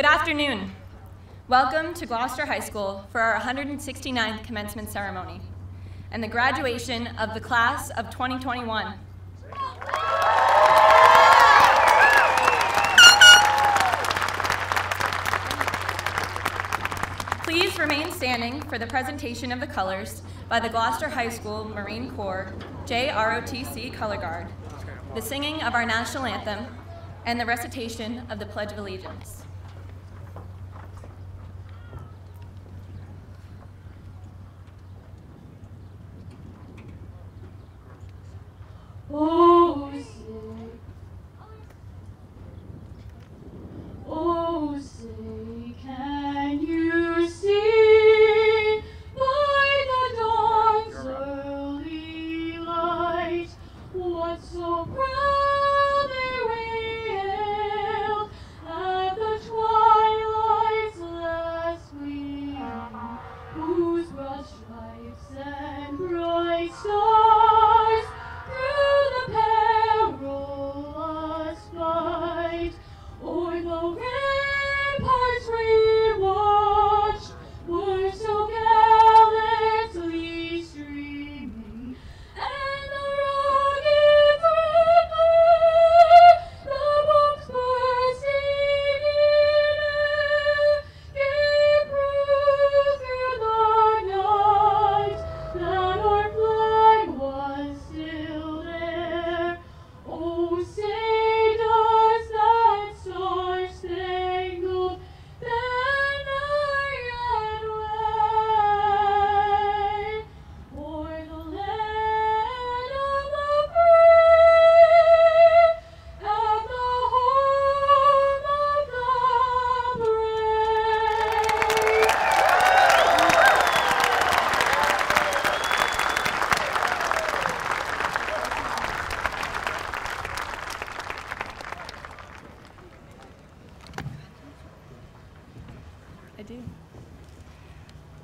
Good afternoon. Welcome to Gloucester High School for our 169th commencement ceremony and the graduation of the class of 2021. Please remain standing for the presentation of the colors by the Gloucester High School Marine Corps JROTC Color Guard, the singing of our national anthem, and the recitation of the Pledge of Allegiance. Oh,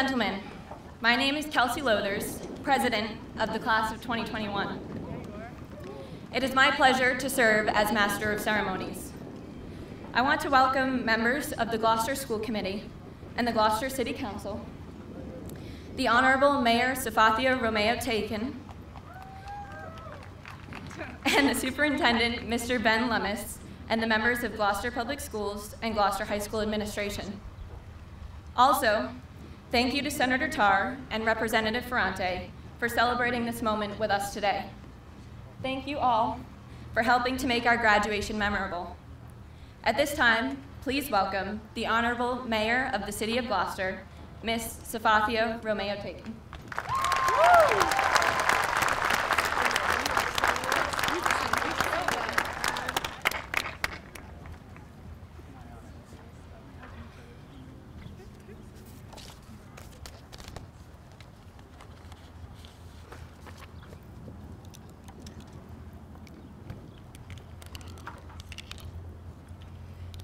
gentlemen, my name is Kelsey Lothers, President of the Class of 2021. It is my pleasure to serve as Master of Ceremonies. I want to welcome members of the Gloucester School Committee and the Gloucester City Council, the Honorable Mayor Sefatia Romeo Theken, and the Superintendent, Mr. Ben Lummis, and the members of Gloucester Public Schools and Gloucester High School Administration. Also, thank you to Senator Tarr and Representative Ferrante for celebrating this moment with us today. Thank you all for helping to make our graduation memorable. At this time, please welcome the Honorable Mayor of the City of Gloucester, Miss Sefatia Romeo Theken.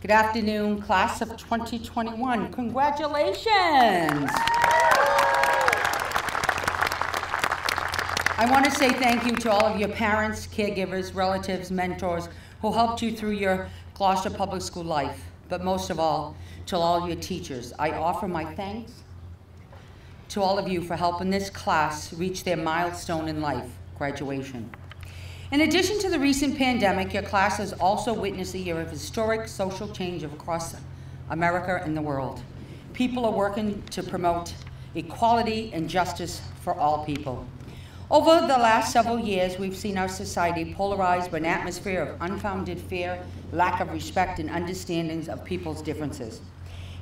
Good afternoon, class of 2021. Congratulations! I want to say thank you to all of your parents, caregivers, relatives, mentors who helped you through your Gloucester Public School life, but most of all, to all your teachers. I offer my thanks to all of you for helping this class reach their milestone in life, graduation. In addition to the recent pandemic, your class has also witnessed a year of historic social change across America and the world. People are working to promote equality and justice for all people. Over the last several years, we've seen our society polarized by an atmosphere of unfounded fear, lack of respect, and understandings of people's differences.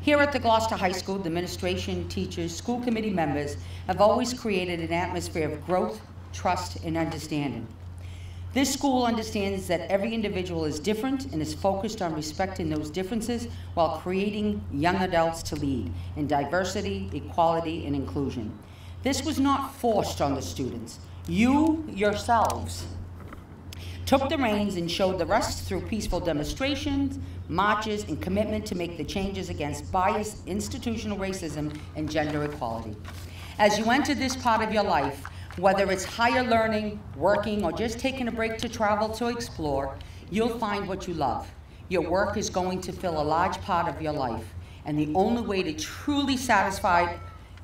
Here at the Gloucester High School, the administration, teachers, school committee members have always created an atmosphere of growth, trust, and understanding. This school understands that every individual is different and is focused on respecting those differences while creating young adults to lead in diversity, equality, and inclusion. This was not forced on the students. You yourselves took the reins and showed the rest through peaceful demonstrations, marches, and commitment to make the changes against bias, institutional racism, and gender equality. As you enter this part of your life, whether it's higher learning, working, or just taking a break to travel to explore, you'll find what you love. Your work is going to fill a large part of your life, and the only way to truly satisfy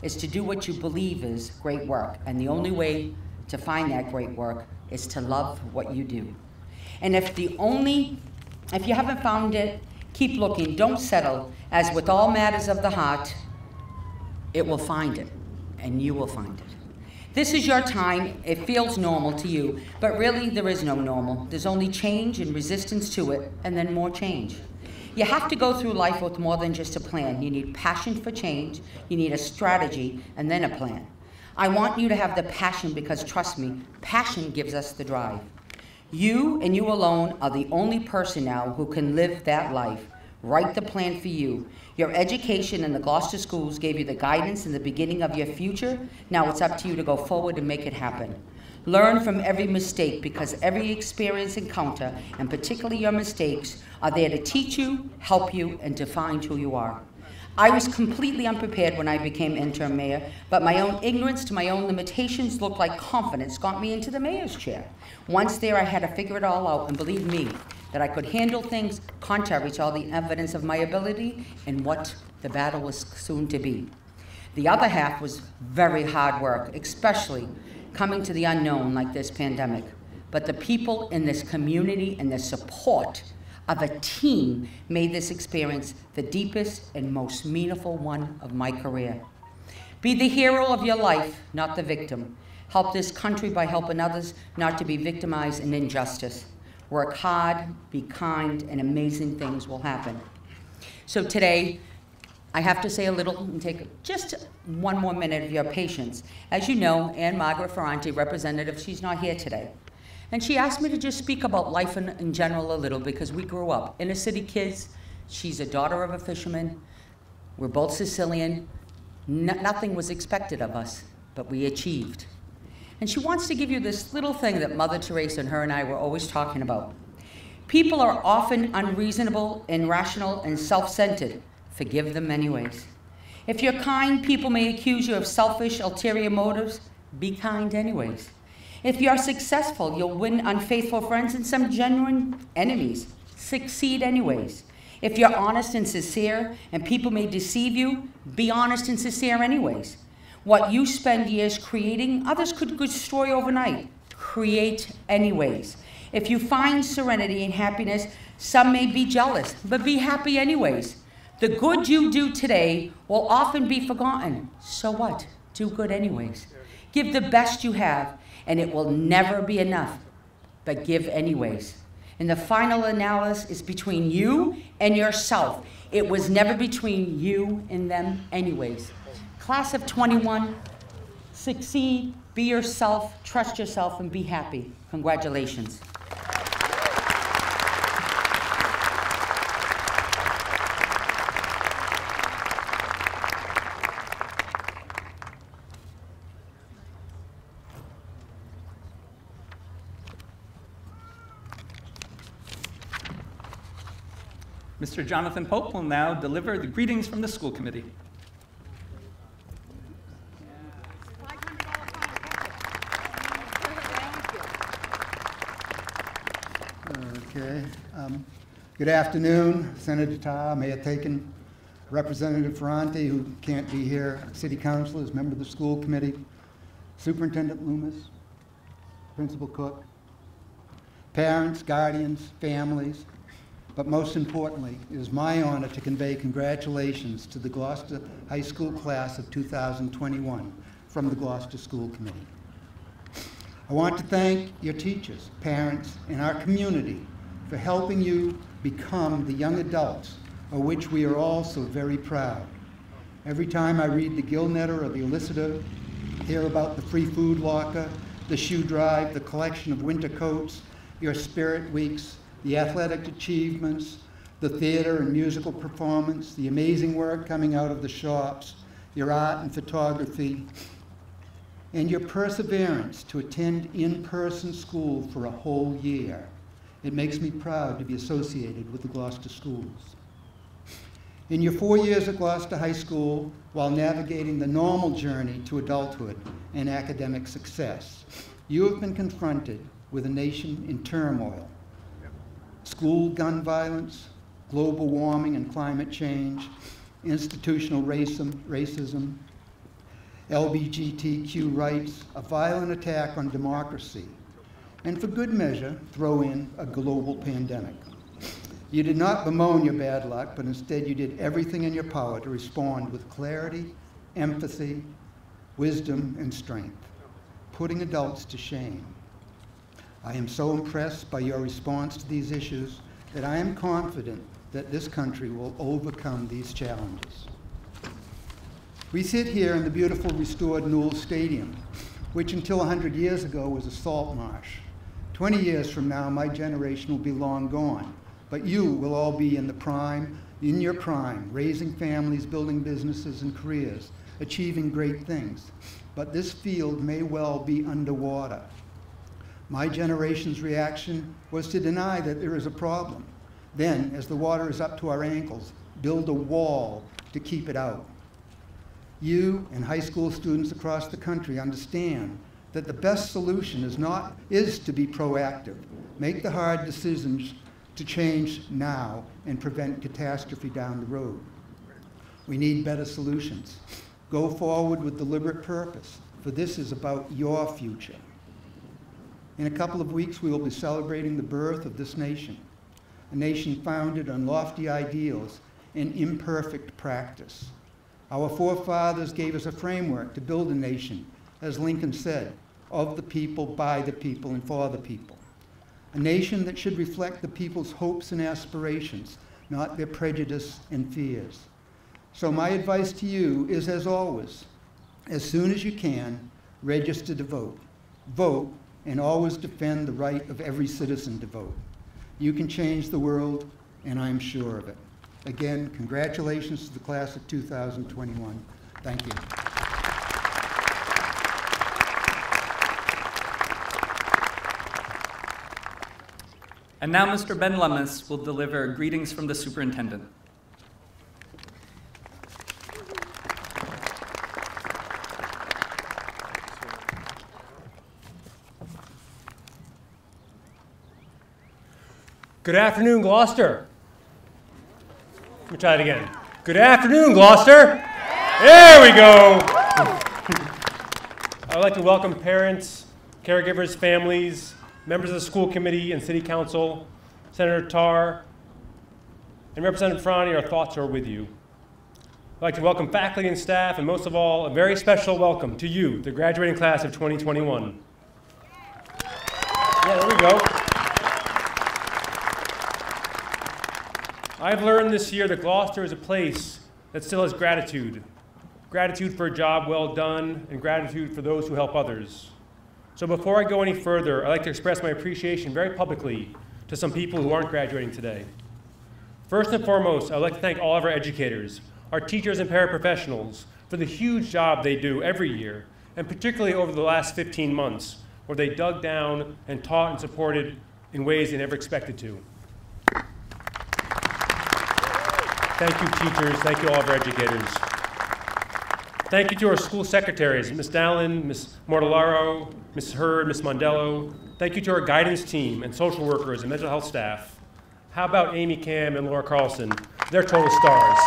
is to do what you believe is great work. And the only way to find that great work is to love what you do. And if the only, if you haven't found it, keep looking, don't settle, as with all matters of the heart, it will find it, and you will find it. This is your time. It feels normal to you, but really there is no normal. There's only change and resistance to it, and then more change. You have to go through life with more than just a plan. You need passion for change, you need a strategy, and then a plan. I want you to have the passion because, trust me, passion gives us the drive. You and you alone are the only person now who can live that life. Write the plan for you. Your education in the Gloucester schools gave you the guidance in the beginning of your future. Now it's up to you to go forward and make it happen. Learn from every mistake because every experience encounter, and particularly your mistakes, are there to teach you, help you, and define who you are. I was completely unprepared when I became interim mayor, but my own ignorance to my own limitations looked like confidence got me into the mayor's chair. Once there, I had to figure it all out, and believe me, that I could handle things contrary to all the evidence of my ability and what the battle was soon to be. The other half was very hard work, especially coming to the unknown like this pandemic. But the people in this community and the support of a team made this experience the deepest and most meaningful one of my career. Be the hero of your life, not the victim. Help this country by helping others not to be victimized in injustice. Work hard, be kind, and amazing things will happen. So today, I have to say a little and take just one more minute of your patience. As you know, Anne Margaret Ferrante, representative, she's not here today. And she asked me to just speak about life in, in general a little because we grew up inner city kids. She's a daughter of a fisherman. We're both Sicilian. No, nothing was expected of us, but we achieved. And she wants to give you this little thing that Mother Teresa and her and I were always talking about. People are often unreasonable, irrational, and self centered. Forgive them anyways. If you're kind, people may accuse you of selfish, ulterior motives. Be kind anyways. If you're successful, you'll win unfaithful friends and some genuine enemies. Succeed anyways. If you're honest and sincere, and people may deceive you, be honest and sincere anyways. What you spend years creating, others could destroy overnight. Create anyways. If you find serenity and happiness, some may be jealous, but be happy anyways. The good you do today will often be forgotten. So what? Do good anyways. Give the best you have, and it will never be enough. But give anyways. And the final analysis is between you and yourself. It was never between you and them, anyways. Class of 21, succeed, be yourself, trust yourself, and be happy. Congratulations. Mr. Jonathan Pope will now deliver the greetings from the school committee. Okay. Um, Good afternoon, Senator Tarr, Mayor Theken, Representative Ferrante, who can't be here, City Councilors, member of the school committee, Superintendent Loomis, Principal Cook, parents, guardians, families, but most importantly, it is my honor to convey congratulations to the Gloucester High School class of 2021 from the Gloucester School Committee. I want to thank your teachers, parents, and our community for helping you become the young adults of which we are all so very proud. Every time I read the Gillnetter or the Elicitor, hear about the free food locker, the shoe drive, the collection of winter coats, your spirit weeks, the athletic achievements, the theater and musical performance, the amazing work coming out of the shops, your art and photography, and your perseverance to attend in-person school for a whole year. It makes me proud to be associated with the Gloucester schools. In your four years at Gloucester High School, while navigating the normal journey to adulthood and academic success, you have been confronted with a nation in turmoil. School gun violence, global warming and climate change, institutional racism, racism LGBTQ rights, a violent attack on democracy, and for good measure, throw in a global pandemic. You did not bemoan your bad luck, but instead you did everything in your power to respond with clarity, empathy, wisdom, and strength, putting adults to shame. I am so impressed by your response to these issues that I am confident that this country will overcome these challenges. We sit here in the beautiful restored Newell Stadium, which until 100 years ago was a salt marsh. 20 years from now, my generation will be long gone, but you will all be in the prime, in your prime, raising families, building businesses and careers, achieving great things. But this field may well be underwater. My generation's reaction was to deny that there is a problem. Then, as the water is up to our ankles, build a wall to keep it out. You and high school students across the country understand that the best solution is not is to be proactive. Make the hard decisions to change now and prevent catastrophe down the road. We need better solutions. Go forward with deliberate purpose, for this is about your future. In a couple of weeks, we will be celebrating the birth of this nation, a nation founded on lofty ideals and imperfect practice. Our forefathers gave us a framework to build a nation, as Lincoln said, of the people, by the people, and for the people. A nation that should reflect the people's hopes and aspirations, not their prejudice and fears. So my advice to you is, as always, as soon as you can, register to vote. Vote and always defend the right of every citizen to vote. You can change the world, and I'm sure of it. Again, congratulations to the class of 2021. Thank you. And now Mr. Ben Lummis will deliver greetings from the superintendent. Good afternoon, Gloucester. Let me try it again. Good afternoon, Gloucester. There we go. I'd like to welcome parents, caregivers, families, members of the school committee and city council, Senator Tarr, and Representative Franny. Our thoughts are with you. I'd like to welcome faculty and staff, and most of all, a very special welcome to you, the graduating class of 2021. Yeah, there we go. I've learned this year that Gloucester is a place that still has gratitude. Gratitude for a job well done, and gratitude for those who help others. So before I go any further, I'd like to express my appreciation very publicly to some people who aren't graduating today. First and foremost, I'd like to thank all of our educators, our teachers and paraprofessionals, for the huge job they do every year, and particularly over the last 15 months, where they dug down and taught and supported in ways they never expected to. Thank you, teachers. Thank you, all of our educators. Thank you to our school secretaries, Ms. Dallin, Ms. Mortellaro, Ms. Hurd, Ms. Mondello. Thank you to our guidance team and social workers and mental health staff. How about Amy Cam and Laura Carlson? They're total stars.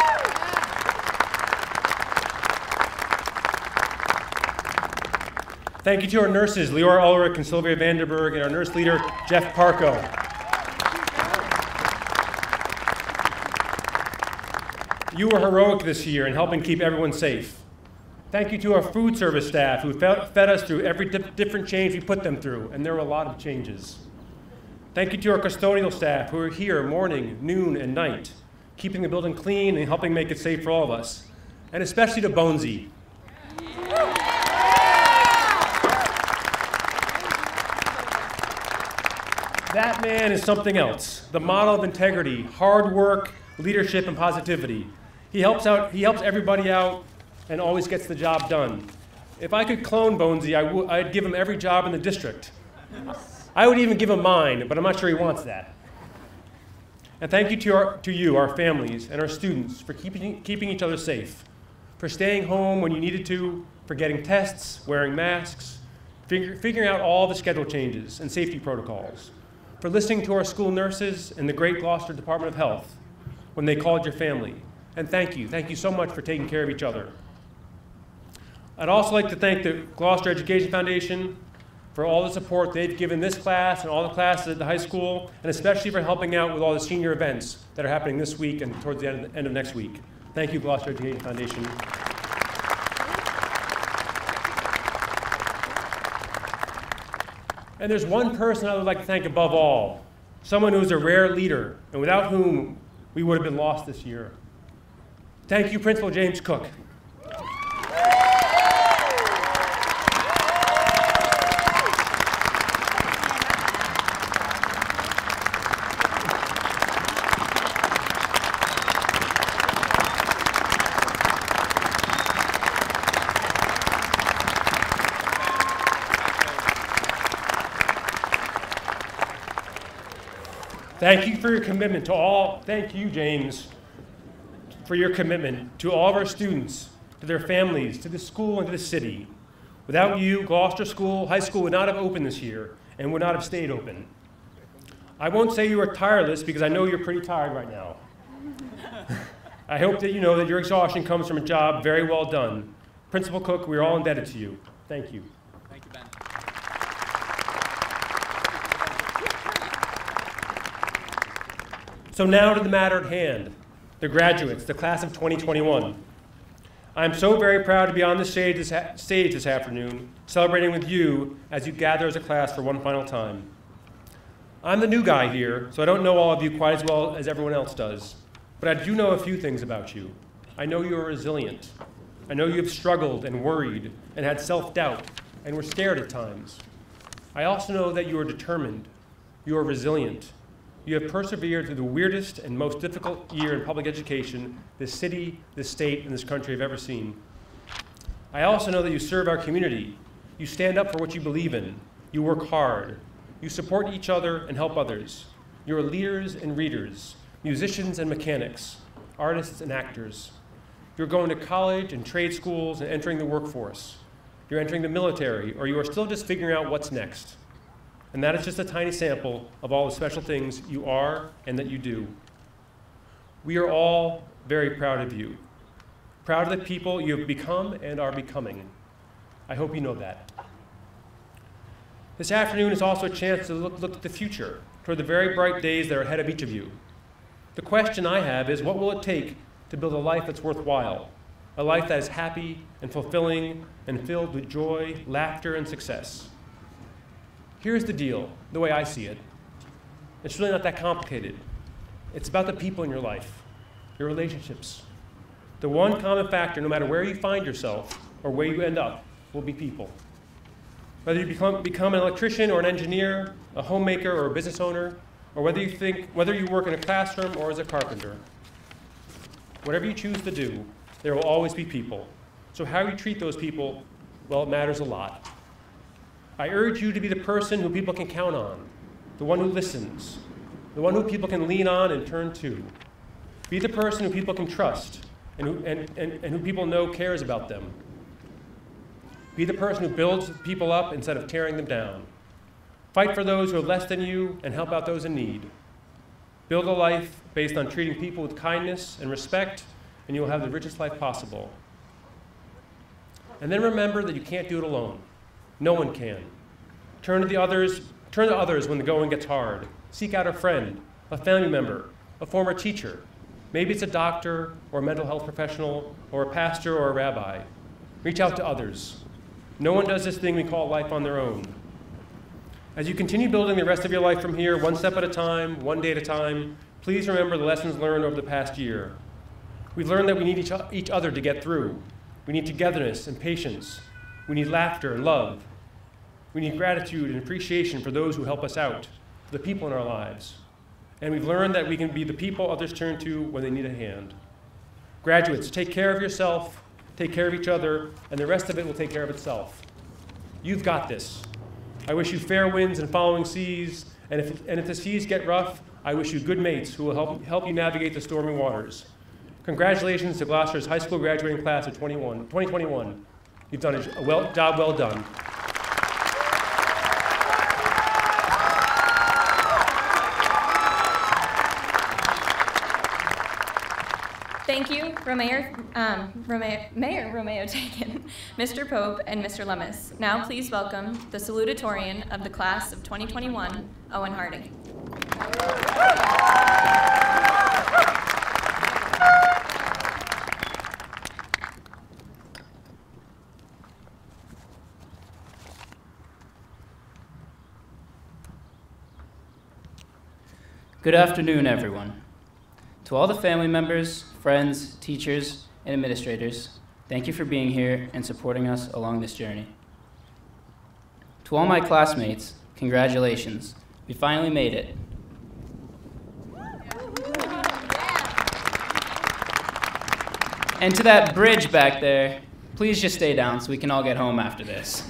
Thank you to our nurses, Leora Ulrich and Sylvia Vanderberg, and our nurse leader, Jeff Parko. You were heroic this year in helping keep everyone safe. Thank you to our food service staff who fed, us through every di- different change we put them through, and there were a lot of changes. Thank you to our custodial staff who are here morning, noon, and night, keeping the building clean and helping make it safe for all of us. And especially to Bonesy. That man is something else. The model of integrity, hard work, leadership, and positivity. He helps out, he helps everybody out and always gets the job done. If I could clone Bonesy, I w- I'd give him every job in the district. I would even give him mine, but I'm not sure he wants that. And thank you to, our, to you, our families, and our students for keeping, keeping each other safe, for staying home when you needed to, for getting tests, wearing masks, figure, figuring out all the schedule changes and safety protocols, for listening to our school nurses and the great Gloucester Department of Health when they called your family. And thank you, thank you so much for taking care of each other. I'd also like to thank the Gloucester Education Foundation for all the support they've given this class and all the classes at the high school, and especially for helping out with all the senior events that are happening this week and towards the end, end of next week. Thank you, Gloucester Education Foundation. And there's one person I would like to thank above all, someone who's a rare leader, and without whom we would have been lost this year. Thank you, Principal James Cook. Thank you for your commitment to all, thank you, James, for your commitment to all of our students, to their families, to the school, and to the city. Without you, Gloucester School, High School would not have opened this year and would not have stayed open. I won't say you are tireless because I know you're pretty tired right now. I hope that you know that your exhaustion comes from a job very well done. Principal Cook, we are all indebted to you. Thank you. Thank you, Ben. So now to the matter at hand, the graduates, the class of 2021. I'm so very proud to be on this stage this, stage this afternoon, celebrating with you as you gather as a class for one final time. I'm the new guy here, so I don't know all of you quite as well as everyone else does, but I do know a few things about you. I know you are resilient. I know you have struggled and worried and had self doubt and were scared at times. I also know that you are determined, you are resilient. You have persevered through the weirdest and most difficult year in public education this city, this state, and this country have ever seen. I also know that you serve our community. You stand up for what you believe in. You work hard. You support each other and help others. You are leaders and readers, musicians and mechanics, artists and actors. You're going to college and trade schools and entering the workforce. You're entering the military, or you are still just figuring out what's next. And that is just a tiny sample of all the special things you are and that you do. We are all very proud of you, proud of the people you have become and are becoming. I hope you know that. This afternoon is also a chance to look, look to the future, toward the very bright days that are ahead of each of you. The question I have is what will it take to build a life that's worthwhile? A life that is happy and fulfilling and filled with joy, laughter, and success. Here's the deal, the way I see it. It's really not that complicated. It's about the people in your life, your relationships. The one common factor, no matter where you find yourself or where you end up, will be people. Whether you become, become an electrician or an engineer, a homemaker or a business owner, or whether you think whether you work in a classroom or as a carpenter. Whatever you choose to do, there will always be people. So how you treat those people, well, it matters a lot. I urge you to be the person who people can count on, the one who listens, the one who people can lean on and turn to. Be the person who people can trust and who, and, and, and who people know cares about them. Be the person who builds people up instead of tearing them down. Fight for those who are less than you and help out those in need. Build a life based on treating people with kindness and respect, and you will have the richest life possible. And then remember that you can't do it alone. No one can. Turn to the others, turn to others when the going gets hard. Seek out a friend, a family member, a former teacher. Maybe it's a doctor or a mental health professional or a pastor or a rabbi. Reach out to others. No one does this thing we call life on their own. As you continue building the rest of your life from here, one step at a time, one day at a time, please remember the lessons learned over the past year. We've learned that we need each, each other to get through. We need togetherness and patience. We need laughter and love. We need gratitude and appreciation for those who help us out, for the people in our lives. And we've learned that we can be the people others turn to when they need a hand. Graduates, take care of yourself, take care of each other, and the rest of it will take care of itself. You've got this. I wish you fair winds and following seas, and if, and if the seas get rough, I wish you good mates who will help, help you navigate the stormy waters. Congratulations to Gloucester's high school graduating class of 21, 2021. You've done a well, job well done. Romeo, um, Romeo, Mayor Romeo Theken, Mr. Pope, and Mr. Lummis. Now please welcome the salutatorian of the class of 2021, Owen Harding. Good afternoon, everyone. To all the family members, friends, teachers, and administrators, thank you for being here and supporting us along this journey. To all my classmates, congratulations. We finally made it. And to that bridge back there, please just stay down so we can all get home after this.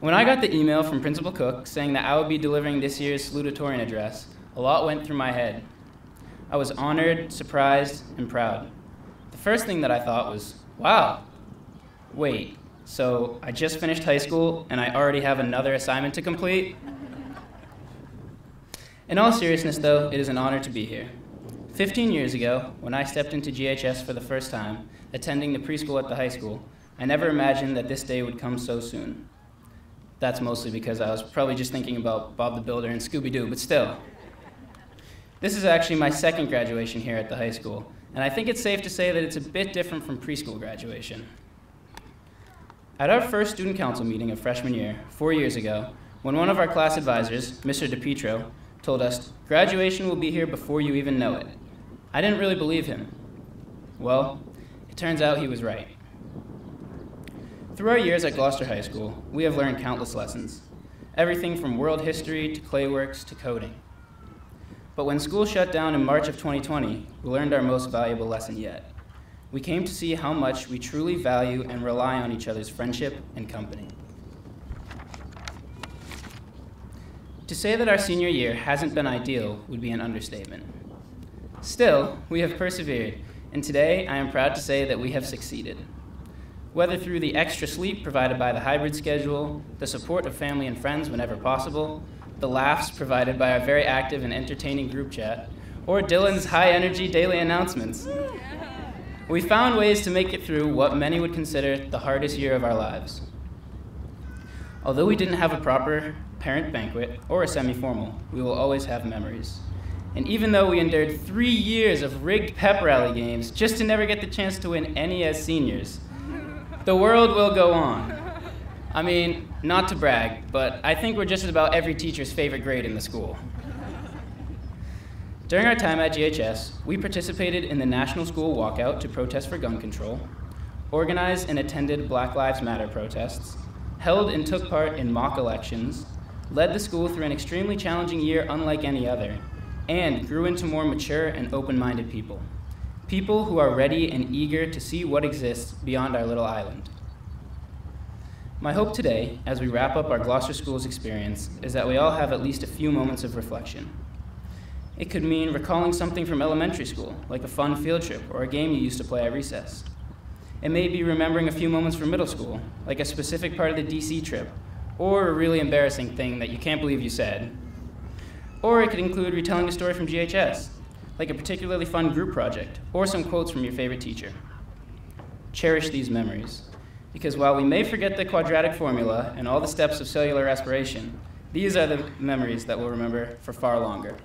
When I got the email from Principal Cook saying that I would be delivering this year's salutatorian address, a lot went through my head. I was honored, surprised, and proud. The first thing that I thought was, wow, wait, so I just finished high school and I already have another assignment to complete? In all seriousness, though, it is an honor to be here. 15 years ago, when I stepped into GHS for the first time, attending the preschool at the high school, I never imagined that this day would come so soon. That's mostly because I was probably just thinking about Bob the Builder and Scooby Doo, but still. This is actually my second graduation here at the high school, and I think it's safe to say that it's a bit different from preschool graduation. At our first student council meeting of freshman year, four years ago, when one of our class advisors, Mr. DePietro, told us, graduation will be here before you even know it, I didn't really believe him. Well, it turns out he was right. Through our years at Gloucester High School, we have learned countless lessons everything from world history to clayworks to coding. But when school shut down in March of 2020, we learned our most valuable lesson yet. We came to see how much we truly value and rely on each other's friendship and company. To say that our senior year hasn't been ideal would be an understatement. Still, we have persevered, and today I am proud to say that we have succeeded. Whether through the extra sleep provided by the hybrid schedule, the support of family and friends whenever possible, the laughs provided by our very active and entertaining group chat, or Dylan's high energy daily announcements, we found ways to make it through what many would consider the hardest year of our lives. Although we didn't have a proper parent banquet or a semi formal, we will always have memories. And even though we endured three years of rigged pep rally games just to never get the chance to win any as seniors, the world will go on. I mean, not to brag, but I think we're just about every teacher's favorite grade in the school. During our time at GHS, we participated in the National School Walkout to protest for gun control, organized and attended Black Lives Matter protests, held and took part in mock elections, led the school through an extremely challenging year unlike any other, and grew into more mature and open minded people. People who are ready and eager to see what exists beyond our little island. My hope today, as we wrap up our Gloucester Schools experience, is that we all have at least a few moments of reflection. It could mean recalling something from elementary school, like a fun field trip or a game you used to play at recess. It may be remembering a few moments from middle school, like a specific part of the DC trip, or a really embarrassing thing that you can't believe you said. Or it could include retelling a story from GHS, like a particularly fun group project, or some quotes from your favorite teacher. Cherish these memories, because while we may forget the quadratic formula and all the steps of cellular respiration, these are the memories that we'll remember for far longer.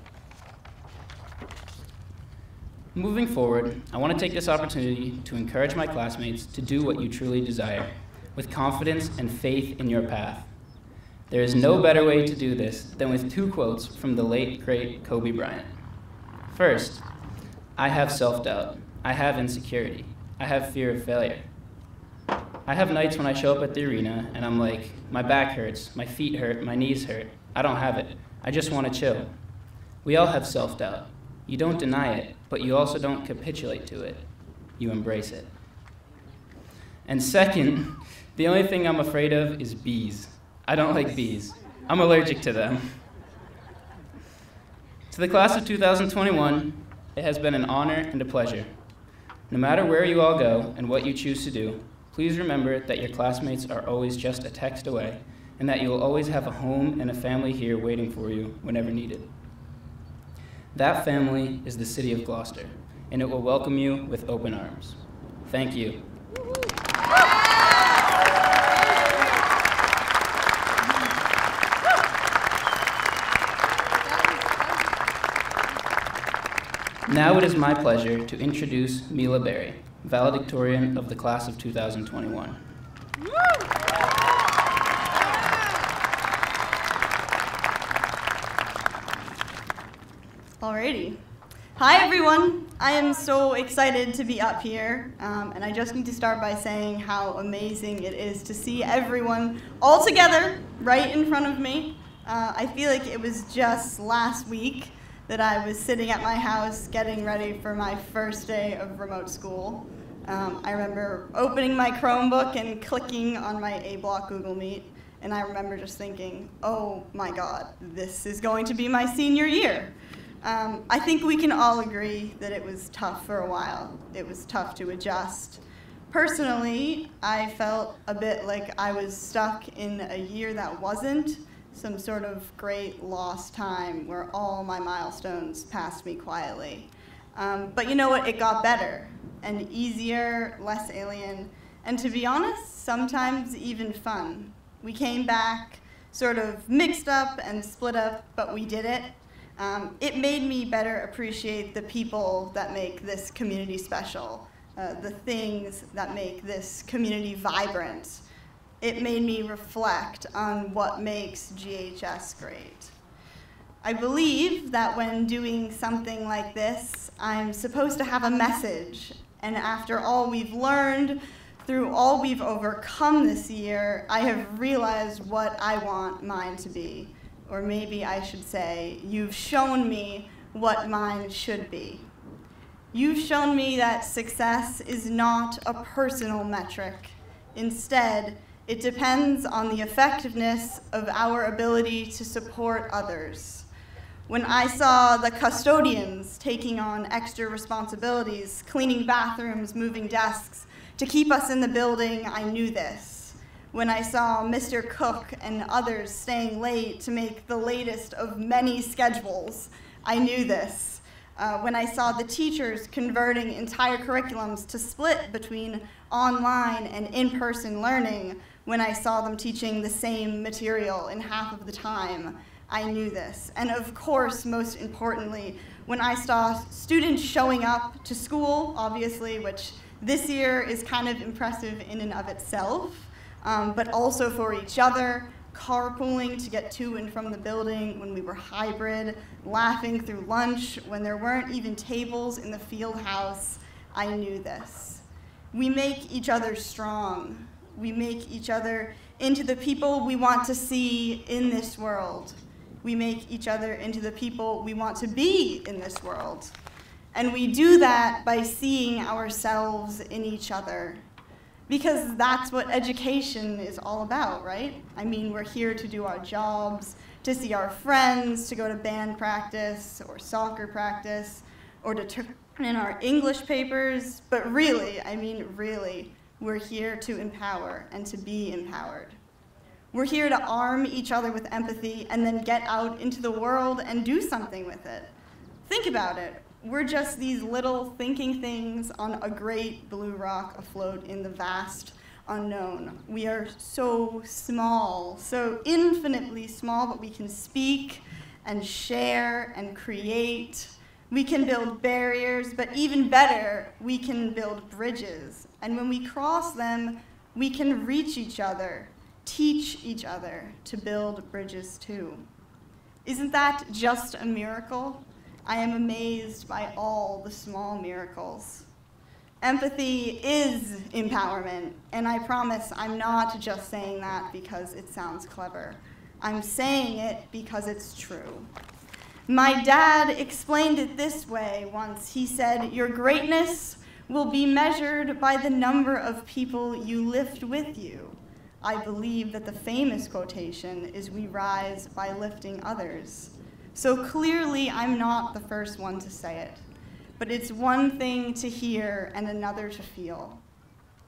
Moving forward, I want to take this opportunity to encourage my classmates to do what you truly desire, with confidence and faith in your path. There is no better way to do this than with two quotes from the late, great Kobe Bryant. First, I have self doubt. I have insecurity. I have fear of failure. I have nights when I show up at the arena and I'm like, my back hurts, my feet hurt, my knees hurt. I don't have it. I just want to chill. We all have self doubt. You don't deny it, but you also don't capitulate to it. You embrace it. And second, the only thing I'm afraid of is bees. I don't like bees. I'm allergic to them. To the class of 2021, it has been an honor and a pleasure. No matter where you all go and what you choose to do, please remember that your classmates are always just a text away and that you will always have a home and a family here waiting for you whenever needed. That family is the city of Gloucester, and it will welcome you with open arms. Thank you. Now it is my pleasure to introduce Mila Berry, valedictorian of the class of 2021. Alrighty. Hi, everyone. I am so excited to be up here, um, and I just need to start by saying how amazing it is to see everyone all together right in front of me. Uh, I feel like it was just last week that I was sitting at my house getting ready for my first day of remote school. Um, I remember opening my Chromebook and clicking on my A Block Google Meet, and I remember just thinking, oh my god, this is going to be my senior year. Um, I think we can all agree that it was tough for a while. It was tough to adjust. Personally, I felt a bit like I was stuck in a year that wasn't some sort of great lost time where all my milestones passed me quietly. Um, but you know what? It got better and easier, less alien, and to be honest, sometimes even fun. We came back sort of mixed up and split up, but we did it. Um, it made me better appreciate the people that make this community special, uh, the things that make this community vibrant. It made me reflect on what makes GHS great. I believe that when doing something like this, I'm supposed to have a message. And after all we've learned, through all we've overcome this year, I have realized what I want mine to be. Or maybe I should say, you've shown me what mine should be. You've shown me that success is not a personal metric. Instead, it depends on the effectiveness of our ability to support others. When I saw the custodians taking on extra responsibilities, cleaning bathrooms, moving desks, to keep us in the building, I knew this. When I saw Mr. Cook and others staying late to make the latest of many schedules, I knew this uh, when I saw the teachers converting entire curriculums to split between online and in-person learning, when I saw them teaching the same material in half of the time, I knew this. And of course, most importantly, when I saw students showing up to school, obviously, which this year is kind of impressive in and of itself, um, but also for each other, carpooling to get to and from the building when we were hybrid, laughing through lunch when there weren't even tables in the field house, I knew this. We make each other strong. We make each other into the people we want to see in this world. We make each other into the people we want to be in this world. And we do that by seeing ourselves in each other because that's what education is all about, right? I mean, we're here to do our jobs, to see our friends, to go to band practice or soccer practice, or to turn in our English papers, but really, I mean, really, we're here to empower and to be empowered. We're here to arm each other with empathy and then get out into the world and do something with it. Think about it. We're just these little thinking things on a great blue rock afloat in the vast unknown. We are so small, so infinitely small, but we can speak and share and create. We can build barriers, but even better, we can build bridges. And when we cross them, we can reach each other, teach each other to build bridges too. Isn't that just a miracle? I am amazed by all the small miracles. Empathy is empowerment, and I promise I'm not just saying that because it sounds clever. I'm saying it because it's true. My dad explained it this way once. He said, Your greatness will be measured by the number of people you lift with you. I believe that the famous quotation is, We rise by lifting others. So clearly, I'm not the first one to say it. But it's one thing to hear and another to feel.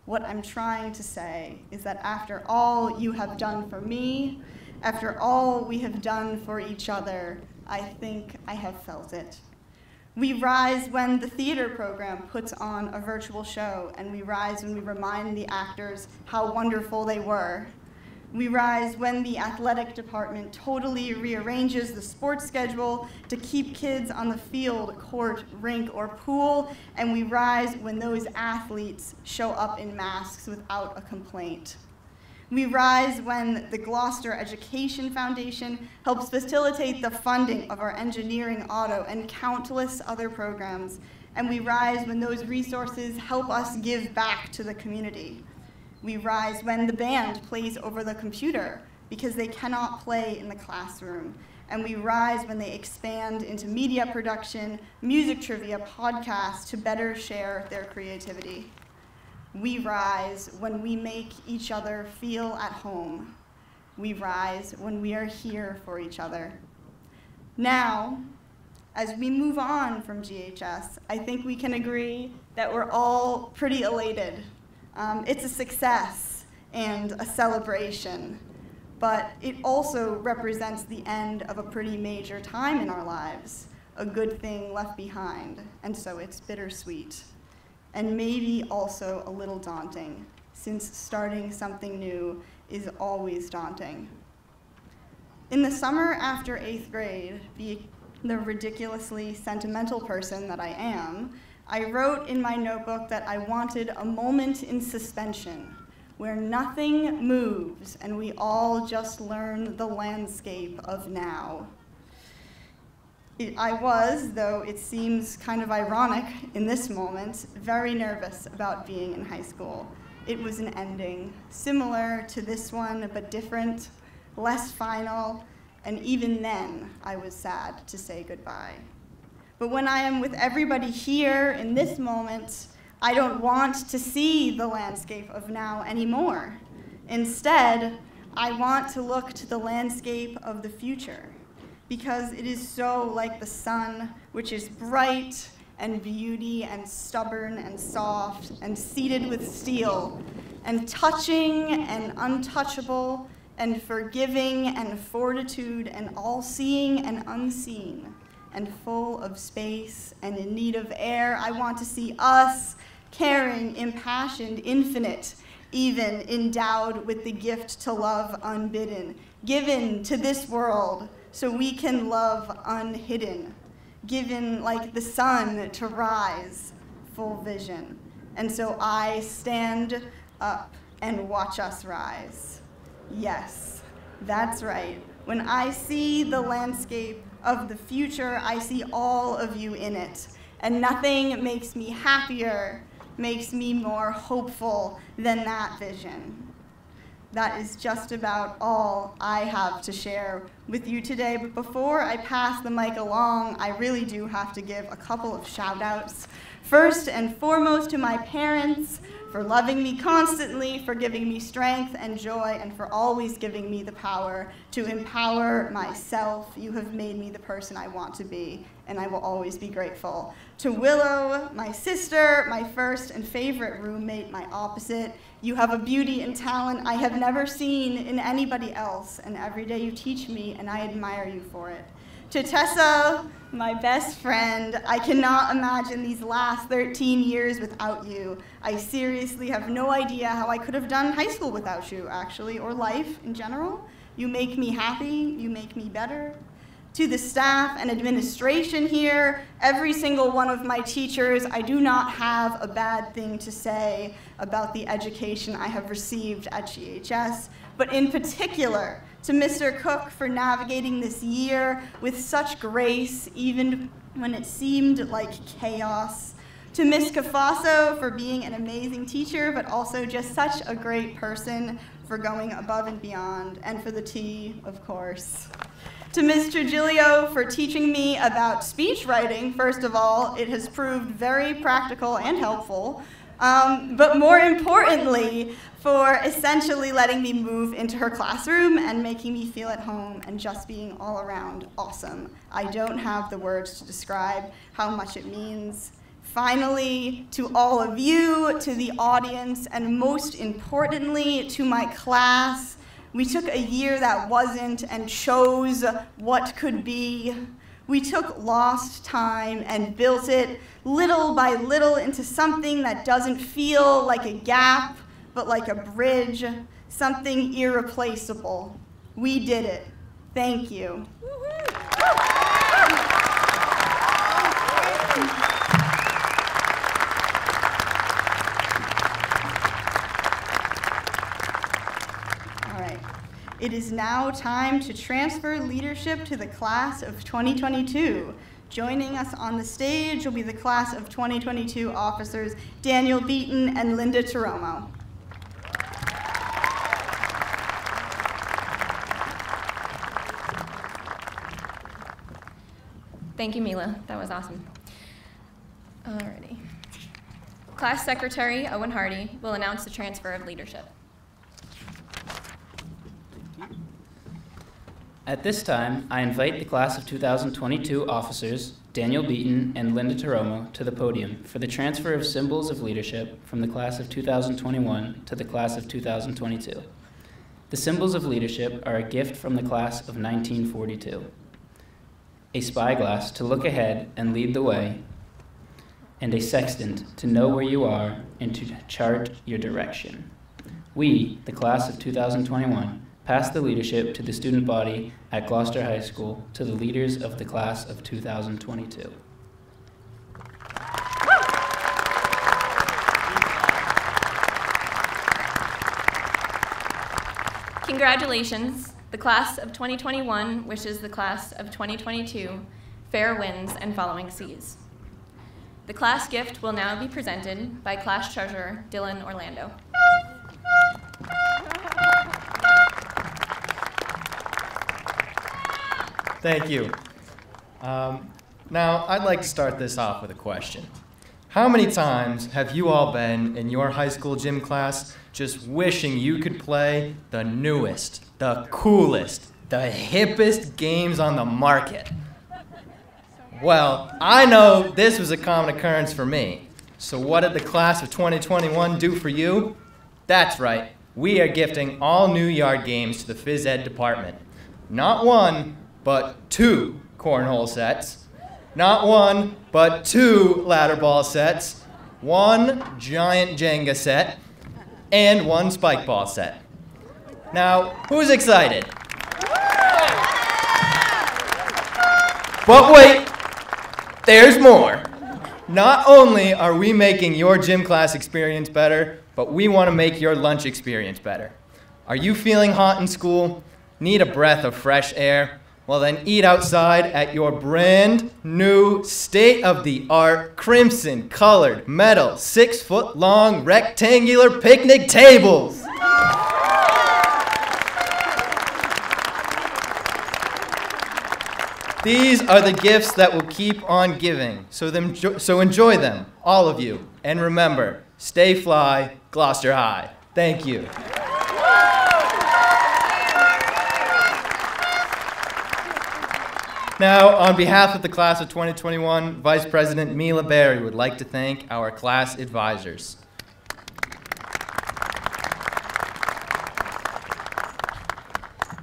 What I'm trying to say is that after all you have done for me, after all we have done for each other, I think I have felt it. We rise when the theater program puts on a virtual show, and we rise when we remind the actors how wonderful they were. We rise when the athletic department totally rearranges the sports schedule to keep kids on the field, court, rink, or pool. And we rise when those athletes show up in masks without a complaint. We rise when the Gloucester Education Foundation helps facilitate the funding of our engineering auto and countless other programs. And we rise when those resources help us give back to the community. We rise when the band plays over the computer because they cannot play in the classroom. And we rise when they expand into media production, music trivia, podcasts to better share their creativity. We rise when we make each other feel at home. We rise when we are here for each other. Now, as we move on from GHS, I think we can agree that we're all pretty elated um, it's a success and a celebration, but it also represents the end of a pretty major time in our lives, a good thing left behind, and so it's bittersweet. And maybe also a little daunting, since starting something new is always daunting. In the summer after eighth grade, being the ridiculously sentimental person that I am, I wrote in my notebook that I wanted a moment in suspension where nothing moves and we all just learn the landscape of now. I was, though it seems kind of ironic in this moment, very nervous about being in high school. It was an ending similar to this one, but different, less final, and even then I was sad to say goodbye. But when I am with everybody here in this moment, I don't want to see the landscape of now anymore. Instead, I want to look to the landscape of the future because it is so like the sun, which is bright and beauty and stubborn and soft and seated with steel and touching and untouchable and forgiving and fortitude and all seeing and unseen and full of space and in need of air. I want to see us caring, impassioned, infinite, even endowed with the gift to love unbidden, given to this world so we can love unhidden, given like the sun to rise, full vision. And so I stand up and watch us rise. Yes, that's right. When I see the landscape of the future, I see all of you in it. And nothing makes me happier, makes me more hopeful than that vision. That is just about all I have to share with you today. But before I pass the mic along, I really do have to give a couple of shout outs. First and foremost to my parents for loving me constantly, for giving me strength and joy, and for always giving me the power to empower myself. You have made me the person I want to be, and I will always be grateful. To Willow, my sister, my first and favorite roommate, my opposite, you have a beauty and talent I have never seen in anybody else, and every day you teach me, and I admire you for it. To Tessa, my best friend, I cannot imagine these last 13 years without you. I seriously have no idea how I could have done high school without you, actually, or life in general. You make me happy, you make me better. To the staff and administration here, every single one of my teachers, I do not have a bad thing to say about the education I have received at GHS, but in particular, to Mr. Cook for navigating this year with such grace, even when it seemed like chaos. To Miss Cafaso for being an amazing teacher, but also just such a great person for going above and beyond. And for the tea, of course. To Ms. Trujillo for teaching me about speech writing, first of all, it has proved very practical and helpful. Um, but more importantly, for essentially letting me move into her classroom and making me feel at home and just being all around awesome. I don't have the words to describe how much it means. Finally, to all of you, to the audience, and most importantly, to my class, we took a year that wasn't and chose what could be. We took lost time and built it little by little into something that doesn't feel like a gap, but like a bridge, something irreplaceable. We did it. Thank you. All right. It is now time to transfer leadership to the class of 2022. Joining us on the stage will be the class of 2022 officers Daniel Beaton and Linda Taromo. Thank you, Mila. That was awesome. Alrighty. Class Secretary Owen Hardy will announce the transfer of leadership. At this time, I invite the class of 2022 officers, Daniel Beaton and Linda Taromo, to the podium for the transfer of symbols of leadership from the class of 2021 to the class of 2022. The symbols of leadership are a gift from the class of 1942 a spyglass to look ahead and lead the way, and a sextant to know where you are and to chart your direction. We, the class of 2021, pass the leadership to the student body at Gloucester High School to the leaders of the class of 2022. Congratulations. The class of 2021 wishes the class of 2022 fair winds, and following seas. The class gift will now be presented by class treasurer Dylan Orlando. Thank you. Um, now, I'd like to start this off with a question. How many times have you all been in your high school gym class just wishing you could play the newest, the coolest, the hippest games on the market? Well, I know this was a common occurrence for me. So, what did the class of 2021 do for you? That's right, we are gifting all new yard games to the phys ed department. Not one, but two cornhole sets. Not one, but two ladder ball sets. One giant Jenga set. And one spike ball set. Now, who's excited? But wait, there's more. Not only are we making your gym class experience better, but we want to make your lunch experience better. Are you feeling hot in school? Need a breath of fresh air? Well, then eat outside at your brand new, state of the art, crimson colored, metal, six foot long, rectangular picnic tables. These are the gifts that will keep on giving. So, them, so enjoy them, all of you. And remember, stay fly, Gloucester High. Thank you. Now, on behalf of the class of 2021, Vice President Mila Berry would like to thank our class advisors.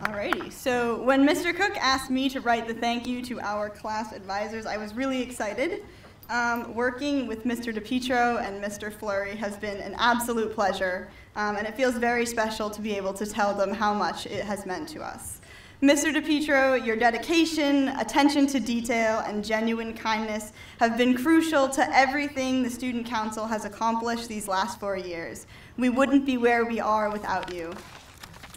Alrighty, so when Mr. Cook asked me to write the thank you to our class advisors, I was really excited. Um, working with Mr. DePietro and Mr. Fleury has been an absolute pleasure, um, and it feels very special to be able to tell them how much it has meant to us. Mr. DePietro, your dedication, attention to detail, and genuine kindness have been crucial to everything the Student Council has accomplished these last four years. We wouldn't be where we are without you.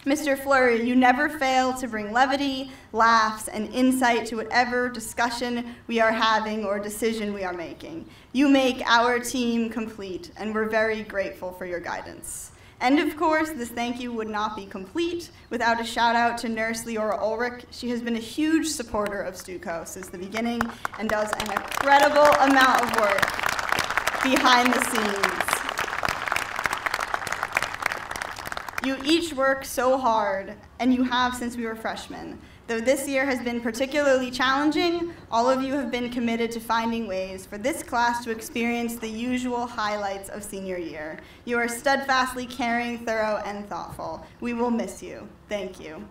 Mr. Fleury, you never fail to bring levity, laughs, and insight to whatever discussion we are having or decision we are making. You make our team complete, and we're very grateful for your guidance. And of course, this thank you would not be complete without a shout out to Nurse Leora Ulrich. She has been a huge supporter of Stuco since the beginning and does an incredible amount of work behind the scenes. You each work so hard, and you have since we were freshmen. Though this year has been particularly challenging, all of you have been committed to finding ways for this class to experience the usual highlights of senior year. You are steadfastly caring, thorough, and thoughtful. We will miss you. Thank you.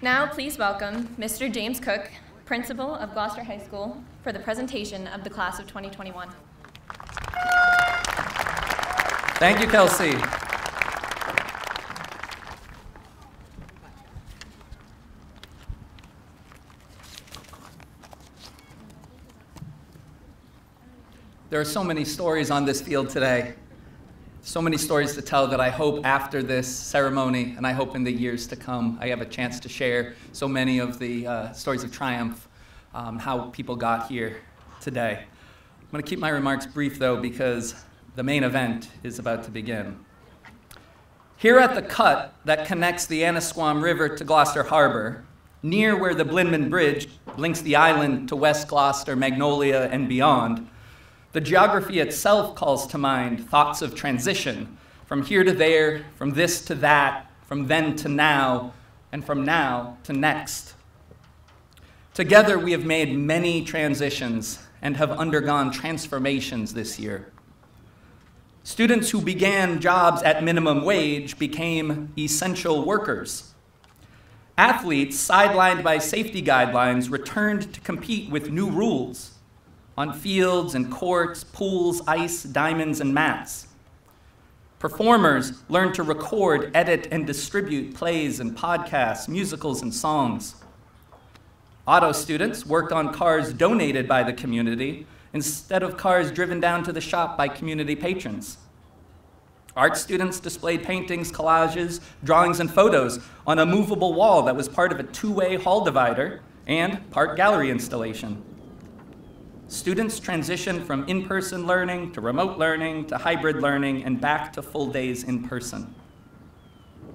Now, please welcome Mr. James Cook, Principal of Gloucester High School, for the presentation of the class of 2021. Thank you, Kelsey. There are so many stories on this field today. So many stories to tell that I hope after this ceremony, and I hope in the years to come, I have a chance to share so many of the uh, stories of triumph, um, how people got here today. I'm going to keep my remarks brief, though, because the main event is about to begin. Here at the cut that connects the Annisquam River to Gloucester Harbor, near where the Blynman Bridge links the island to West Gloucester, Magnolia, and beyond, the geography itself calls to mind thoughts of transition from here to there, from this to that, from then to now, and from now to next. Together, we have made many transitions and have undergone transformations this year. Students who began jobs at minimum wage became essential workers. Athletes, sidelined by safety guidelines, returned to compete with new rules on fields and courts, pools, ice, diamonds, and mats. Performers learned to record, edit, and distribute plays and podcasts, musicals, and songs. Auto students worked on cars donated by the community instead of cars driven down to the shop by community patrons. Art students displayed paintings, collages, drawings, and photos on a movable wall that was part of a two way hall divider and part gallery installation. Students transitioned from in person learning to remote learning to hybrid learning and back to full days in person.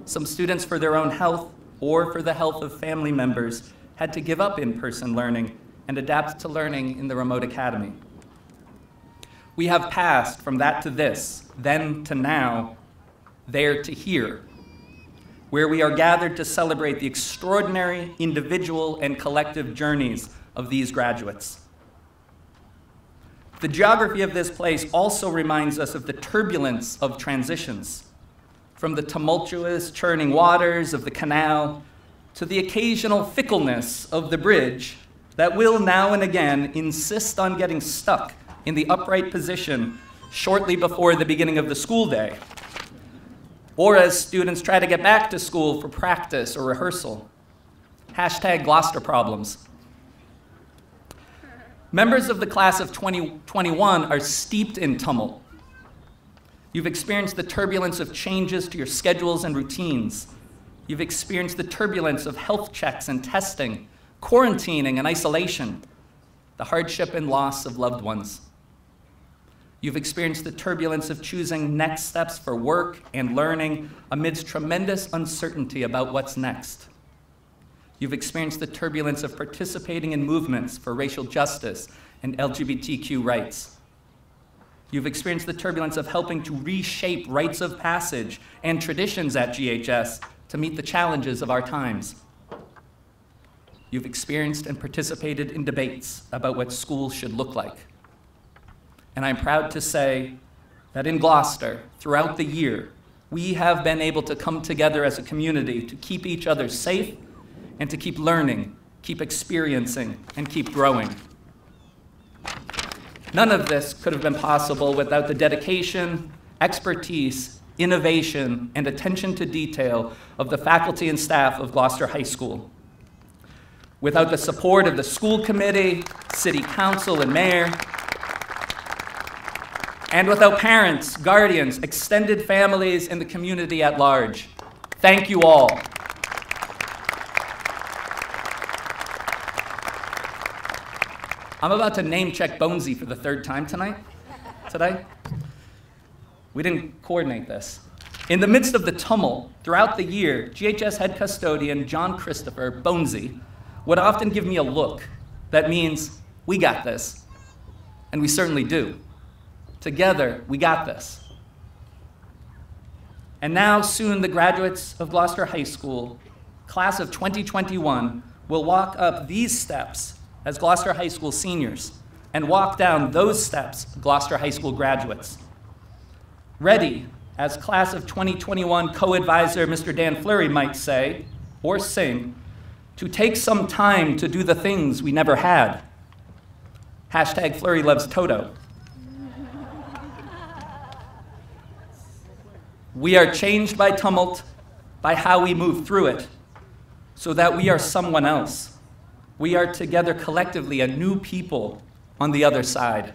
Some students, for their own health or for the health of family members, had to give up in person learning and adapt to learning in the remote academy. We have passed from that to this, then to now, there to here, where we are gathered to celebrate the extraordinary individual and collective journeys of these graduates. The geography of this place also reminds us of the turbulence of transitions, from the tumultuous churning waters of the canal to the occasional fickleness of the bridge that will now and again insist on getting stuck in the upright position shortly before the beginning of the school day, or as students try to get back to school for practice or rehearsal. Hashtag Gloucester problems. Members of the class of 2021 are steeped in tumult. You've experienced the turbulence of changes to your schedules and routines. You've experienced the turbulence of health checks and testing, quarantining and isolation, the hardship and loss of loved ones. You've experienced the turbulence of choosing next steps for work and learning amidst tremendous uncertainty about what's next. You've experienced the turbulence of participating in movements for racial justice and LGBTQ rights. You've experienced the turbulence of helping to reshape rites of passage and traditions at GHS to meet the challenges of our times. You've experienced and participated in debates about what schools should look like. And I'm proud to say that in Gloucester, throughout the year, we have been able to come together as a community to keep each other safe and to keep learning, keep experiencing, and keep growing. None of this could have been possible without the dedication, expertise, innovation, and attention to detail of the faculty and staff of Gloucester High School. Without the support of the school committee, city council, and mayor, and without parents, guardians, extended families, and the community at large. Thank you all. I'm about to name check Bonesy for the third time tonight, today. We didn't coordinate this. In the midst of the tumult throughout the year, GHS head custodian John Christopher, Bonesy, would often give me a look that means, we got this. And we certainly do. Together, we got this. And now, soon, the graduates of Gloucester High School, class of 2021, will walk up these steps as Gloucester High School seniors and walk down those steps, Gloucester High School graduates. Ready, as class of 2021 co advisor Mr. Dan Fleury might say, or sing, to take some time to do the things we never had. Hashtag Fleury loves Toto. We are changed by tumult, by how we move through it, so that we are someone else. We are together collectively a new people on the other side.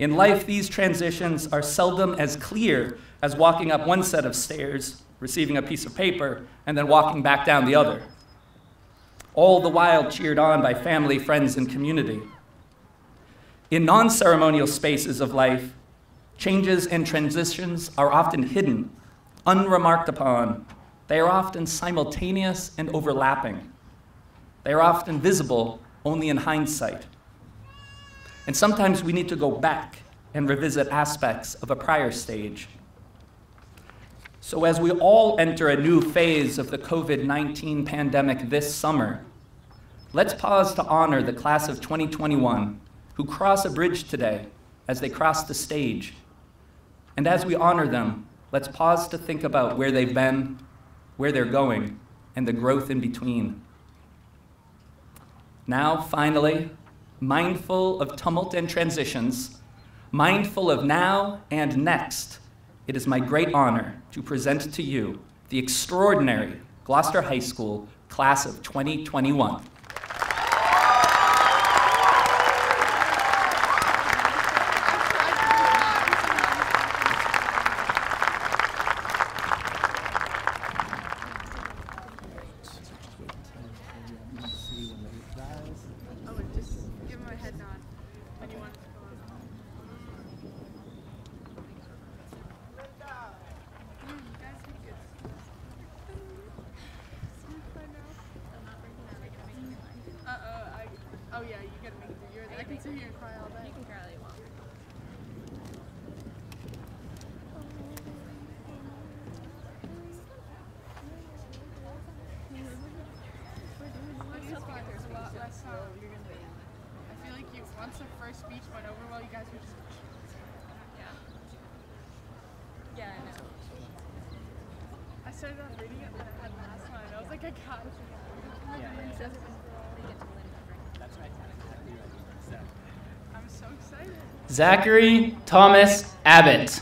In life, these transitions are seldom as clear as walking up one set of stairs, receiving a piece of paper, and then walking back down the other. All the while cheered on by family, friends, and community. In non ceremonial spaces of life, changes and transitions are often hidden, unremarked upon. They are often simultaneous and overlapping. They are often visible only in hindsight. And sometimes we need to go back and revisit aspects of a prior stage. So, as we all enter a new phase of the COVID 19 pandemic this summer, let's pause to honor the class of 2021 who cross a bridge today as they cross the stage. And as we honor them, let's pause to think about where they've been, where they're going, and the growth in between. Now, finally, mindful of tumult and transitions, mindful of now and next, it is my great honor to present to you the extraordinary Gloucester High School class of 2021. I feel like you once the first speech went over well, you guys were just. Yeah, I know. I started off reading it and I had last one. I was like, I got it. I'm so excited. Zachary Thomas Abbott.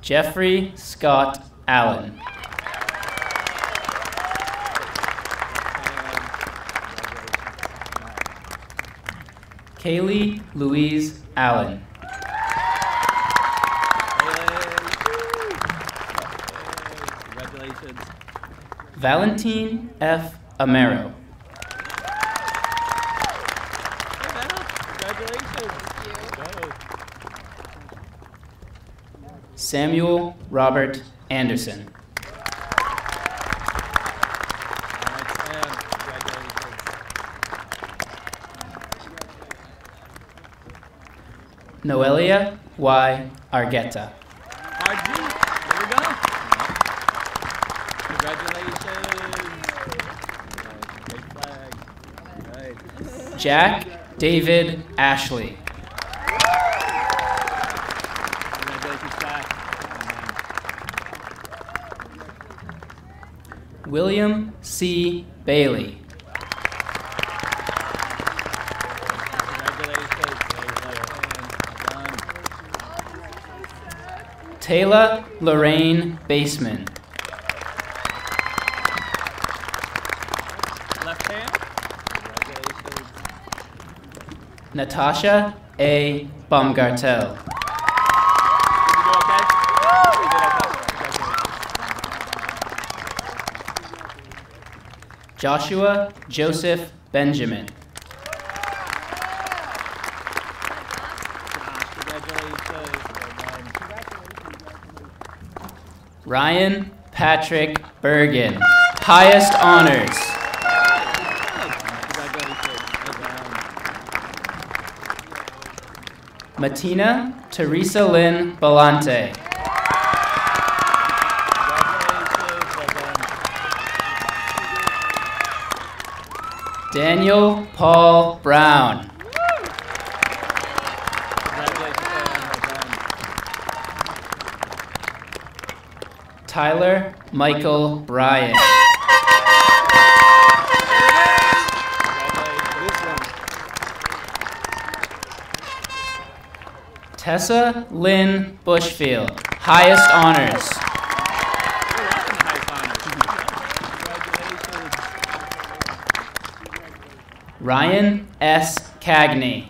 Jeffrey Scott Allen. Kaylee Louise Allen. Congratulations. Valentine F. Amaro. Samuel Robert Anderson. Noelia Y. Argueta. Jack David Ashley. William C. Bailey. Taylor Lorraine Baseman. Left hand. Natasha A. Baumgartel. Joshua Joseph Benjamin. Ryan Patrick Bergen. Highest honors. Matina Teresa Lynn Balante. Daniel Paul Brown. Tyler Michael Bryan. Tessa Lynn Bushfield. Highest honors. Ryan S. Cagney.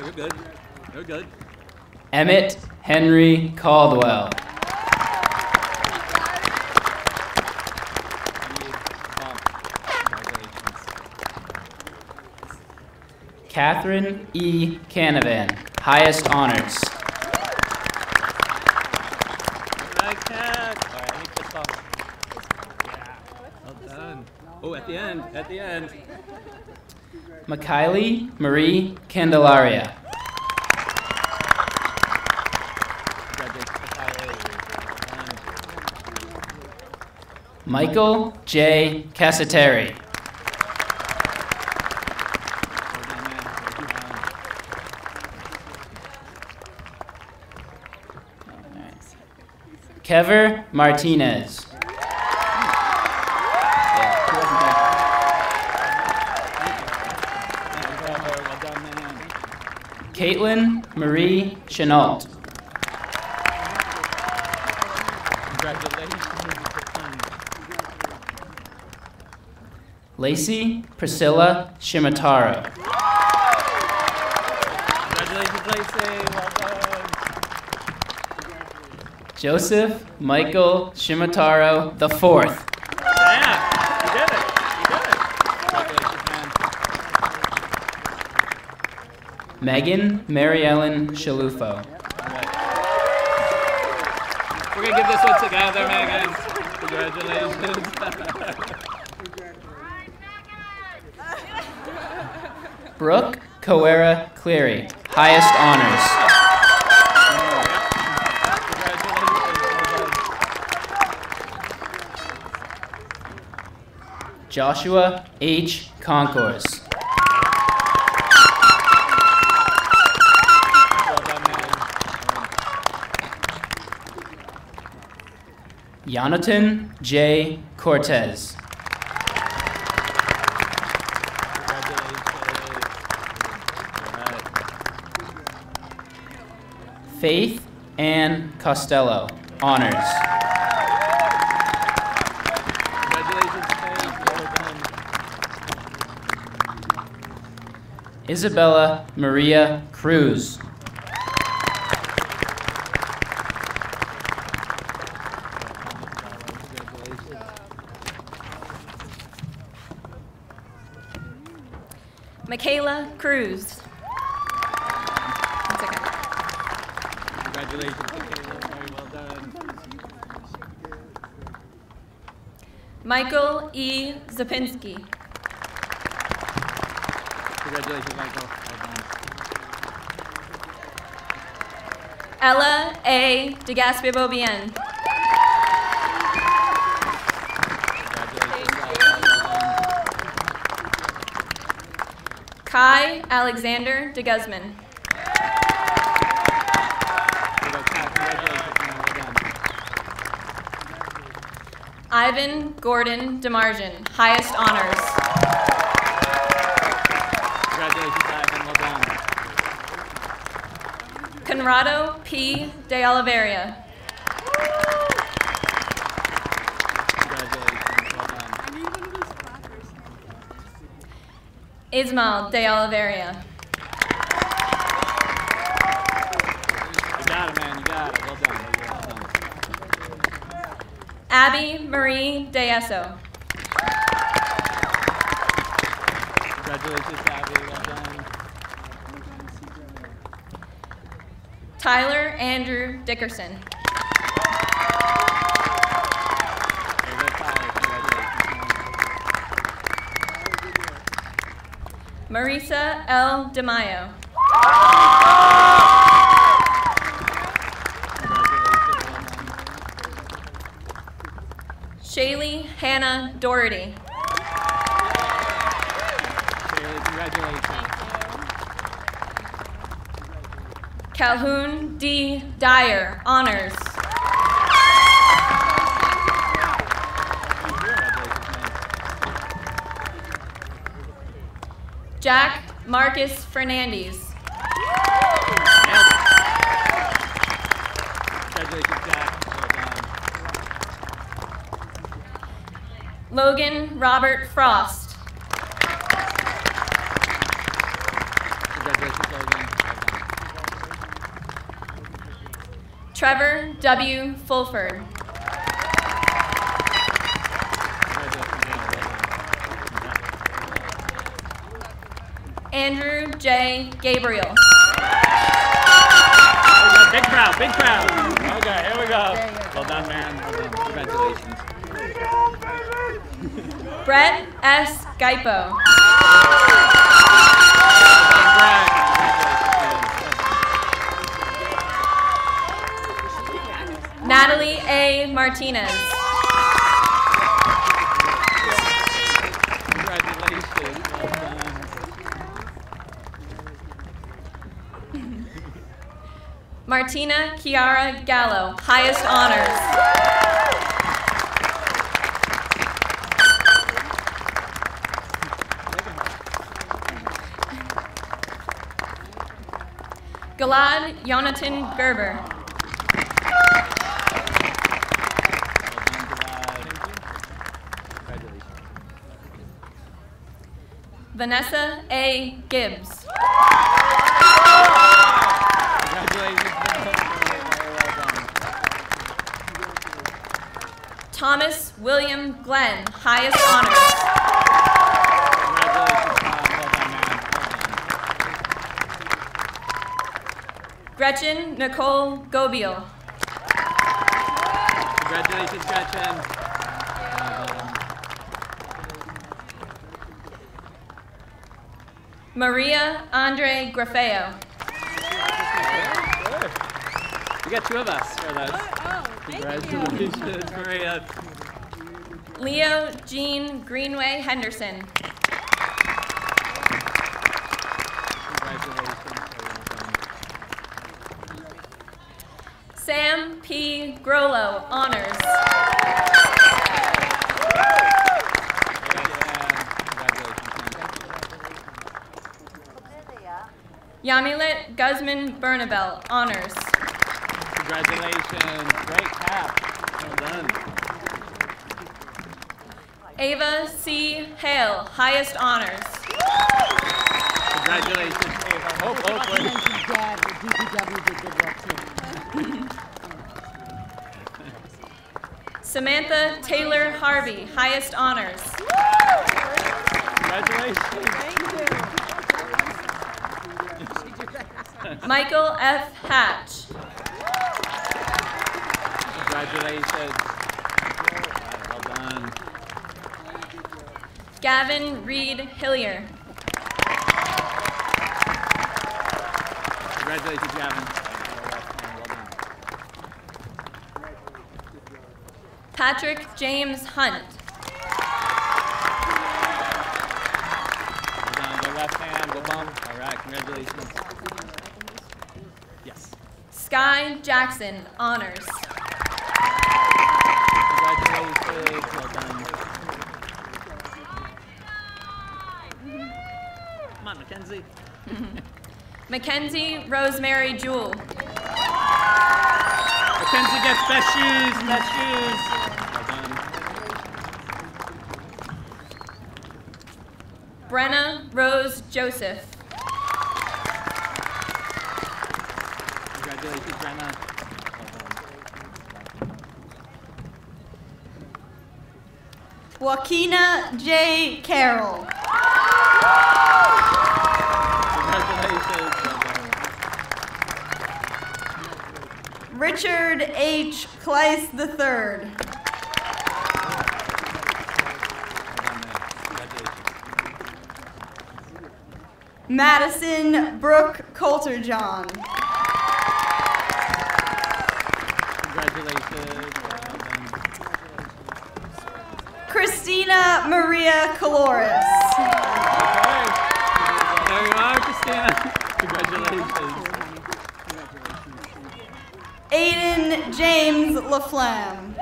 You're good. You're good. Emmett Henry Caldwell. Catherine E. Canavan. Highest honors. Right, Cat. All right, let me kiss off. Yeah. Well done. Oh, at the end. At the end. Mikhaili Marie Candelaria. Michael J. Cassateri. Kever Martinez. Caitlin Marie Chenault. Lacey Priscilla Shimataro. Congratulations, Lacey. Well done. Joseph Michael Shimataro the fourth. Yeah, you did it. You did it. Congratulations, man. Megan Mary Ellen Shalufo. We're gonna give this one together, Megan. Congratulations. Brooke Coera Cleary, highest honors. Joshua H. Concourse. Jonathan J. Cortez. Faith Ann Costello, honors. Isabella Maria Cruz. Michaela Cruz. That's okay. Congratulations, Michaela. Very well done. Michael E. Czapinski. Congratulations, Michael. Ella A. DeGaspia Beaubien. Kai Alexander de Guzman. Ivan Gordon DeMargin, highest honors. Congratulations, Ivan. Well done. Conrado P. de Oliveira. Ismael de Oliveira. You got it, man. You got it. Well done. Well done. Abby Marie de Eso. Congratulations, Abby. Well done. Tyler Andrew Dickerson. Marisa L. DeMayo. Shaylee Hannah Doherty. Shaylee, congratulations. Calhoun D. Dyer, honors. Jack Marcus done. Logan Robert Frost. Congratulations, Logan. Well done. Trevor W. Fulford. Andrew J. Gabriel. Big crowd, big crowd. Okay, here we go. Well done, man. Well done. Congratulations. Brett S. Gaipo. Natalie A. Martinez. Martina Chiara Gallo, highest honors. Galad Jonathan Gerber. Vanessa A. Gibbs. Thomas William Glenn, highest honors. Gretchen Nicole Gobiel. Congratulations, Gretchen. Maria Andre Grafeo. Good. We got two of us for those. Oh, oh, Congratulations, Maria. Leo Jean Greenway Henderson. Sam P. Grollo, honors. Yamilet Guzman Bernabel, honors. Congratulations. Great cap. Well done. Ava C. Hale, highest honors. Congratulations, Ava. Dad, the DPW did good work too. Samantha Taylor Harvey, highest honors. Michael F. Hatch. Congratulations. Well done. Gavin Reed Hillier. Congratulations, Gavin. Patrick James Hunt. Jackson, honors. Congratulations. Well done. Come on, Mackenzie. Mackenzie Rosemary Jewell. Mackenzie gets best shoes, best shoes. Brenna Rose Joseph. Congratulations, Brenna. Joaquina J. Carroll. Richard H. Kleiss III. Madison Brooke Coulterjohn. Maria Caloris. There you are, Christina. Congratulations. Aiden James LaFlamme.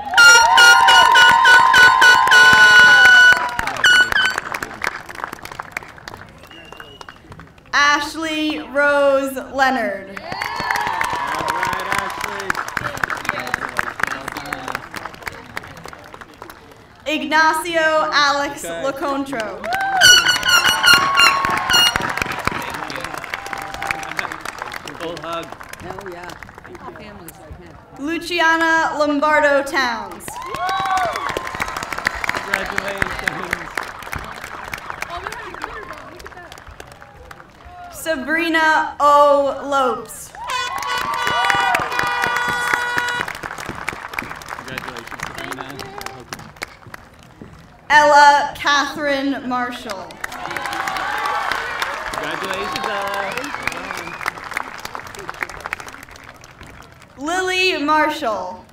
Ashley Rose Leonard. Ignacio Alex Okay. Lecontro. Full hug. Oh, yeah. Families like him. Luciana Lombardo Towns. Congratulations. Sabrina O. Lopes. Congratulations, Sabrina. Ella Catherine Marshall. Congratulations, Ella. Lily Marshall.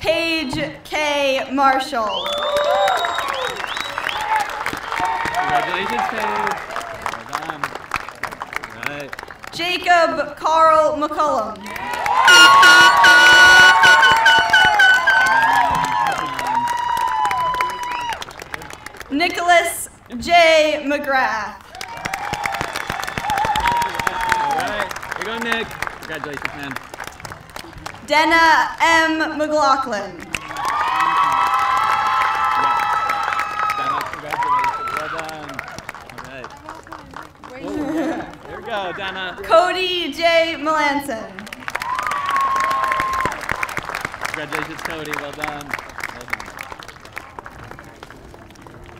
Paige K. Marshall. Congratulations, Paige. Well right. Jacob Carl McCullum. Nicholas J. McGrath. All right. Here you go, Nick. Congratulations, man. Denna M. McLaughlin. Dana, congratulations. Well done. All right. Oh, yeah. Here we go, Dana. Cody J. Melanson. Congratulations, Cody. Well done. Well done.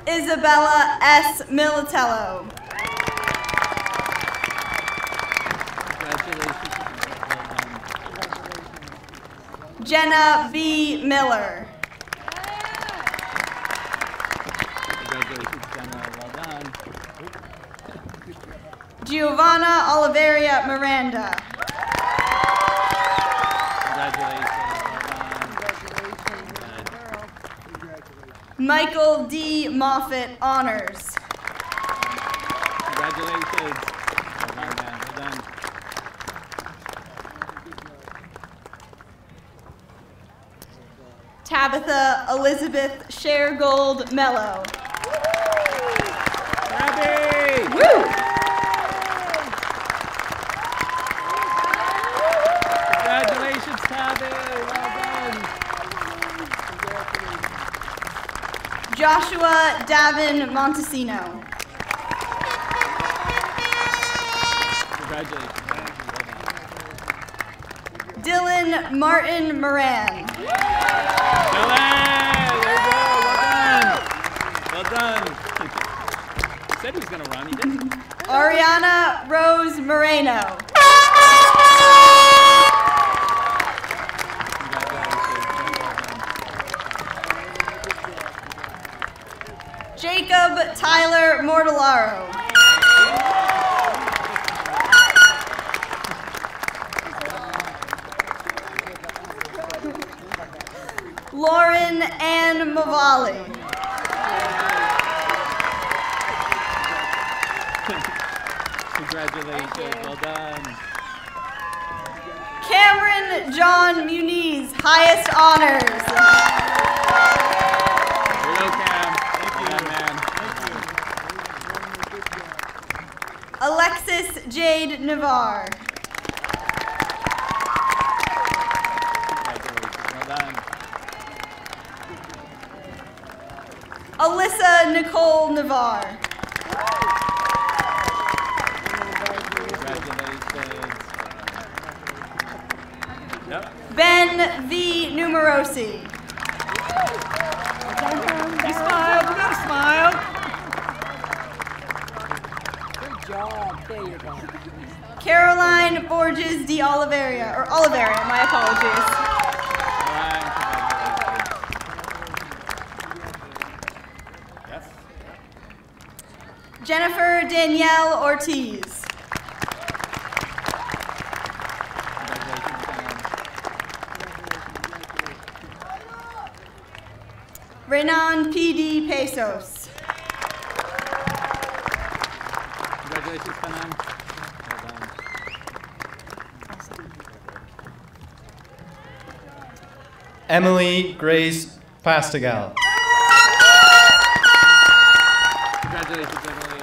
Isabella S. Militello. Jenna B. Miller. Congratulations, Jenna. Well done. Giovanna Oliveria Miranda. Michael D. Moffett Honors. Congratulations. Well done. Tabitha Elizabeth Sharegold Mello. Abby! Woo! Congratulations, Tabby. Well done. Joshua Davin Montesino. Congratulations. Dylan Martin Moran. Dylan! There you go. Well done. Well done. said he was going to run. He didn't. Ariana Rose Moreno. Jacob Mortellaro. Lauren Ann Mavali. Congratulations. Well done. Cameron John Muniz, highest honors. Jade Navarre. Alyssa Nicole Navarre. Emily Grace Pastigal. Congratulations, Emily.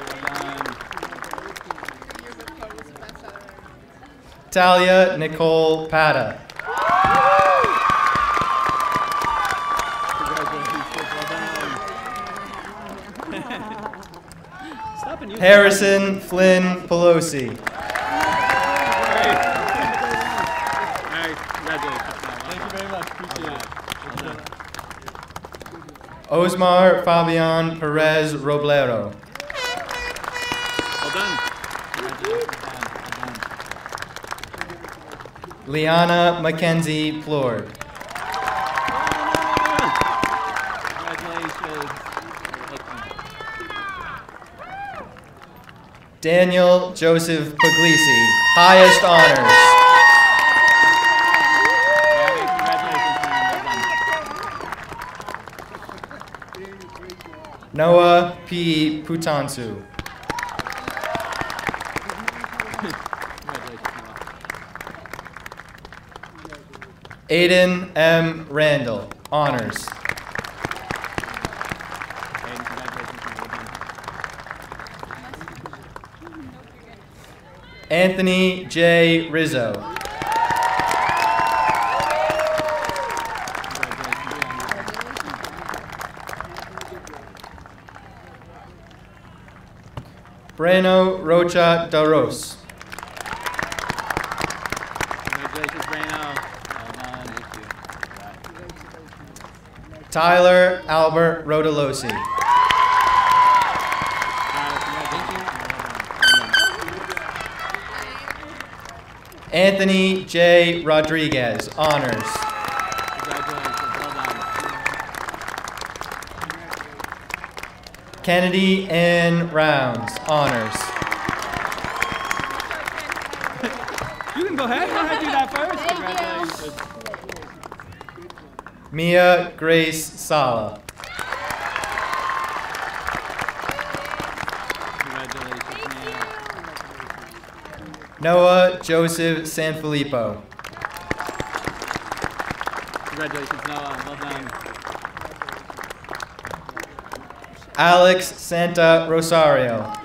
Talia Nicole Pata. Harrison Flynn Pelosi. Thank you very much. Appreciate it. Osmar Fabian Perez Roblero. Well done. Congratulations, man. Well done. Liana Mackenzie Plord. Daniel Joseph Puglisi. Highest honors. Noah P. Putansu. Aiden M. Randall. Honors. Anthony J. Rizzo. Moreno Rocha Darros. Tyler Albert Rodolosi. Anthony J. Rodriguez, honors. Kennedy N. Rounds, honors. You can go ahead. Go ahead. Do that first. Congratulations. Mia Grace Sala. Congratulations, man. Noah Joseph Sanfilippo. Congratulations, Noah. Well done. Alex Santa Rosario. Nice.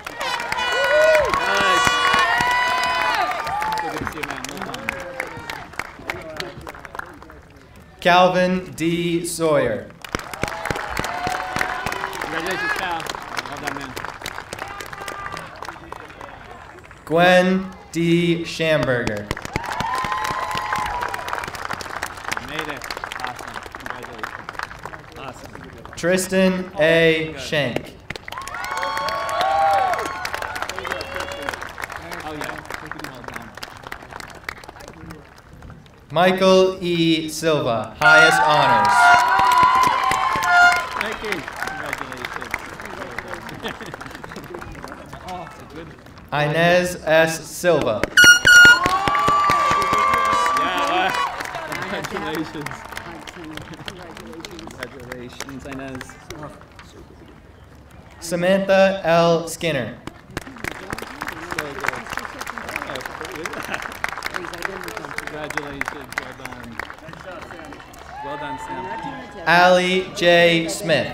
So good to see you, man. Well done. Calvin D. Sawyer. Congratulations, Cal. Man. Gwen D. Schamberger. You made it. Awesome. Congratulations. Awesome. Tristan A. Shank. Yeah. Well done. Michael E. Silva, highest honors. Thank you. Congratulations. Inez S. Silva. Yeah. uh, Congratulations. Congratulations, Inez. Samantha L. Skinner. Congratulations. Well done. Well done, Sam. Allie J. Smith.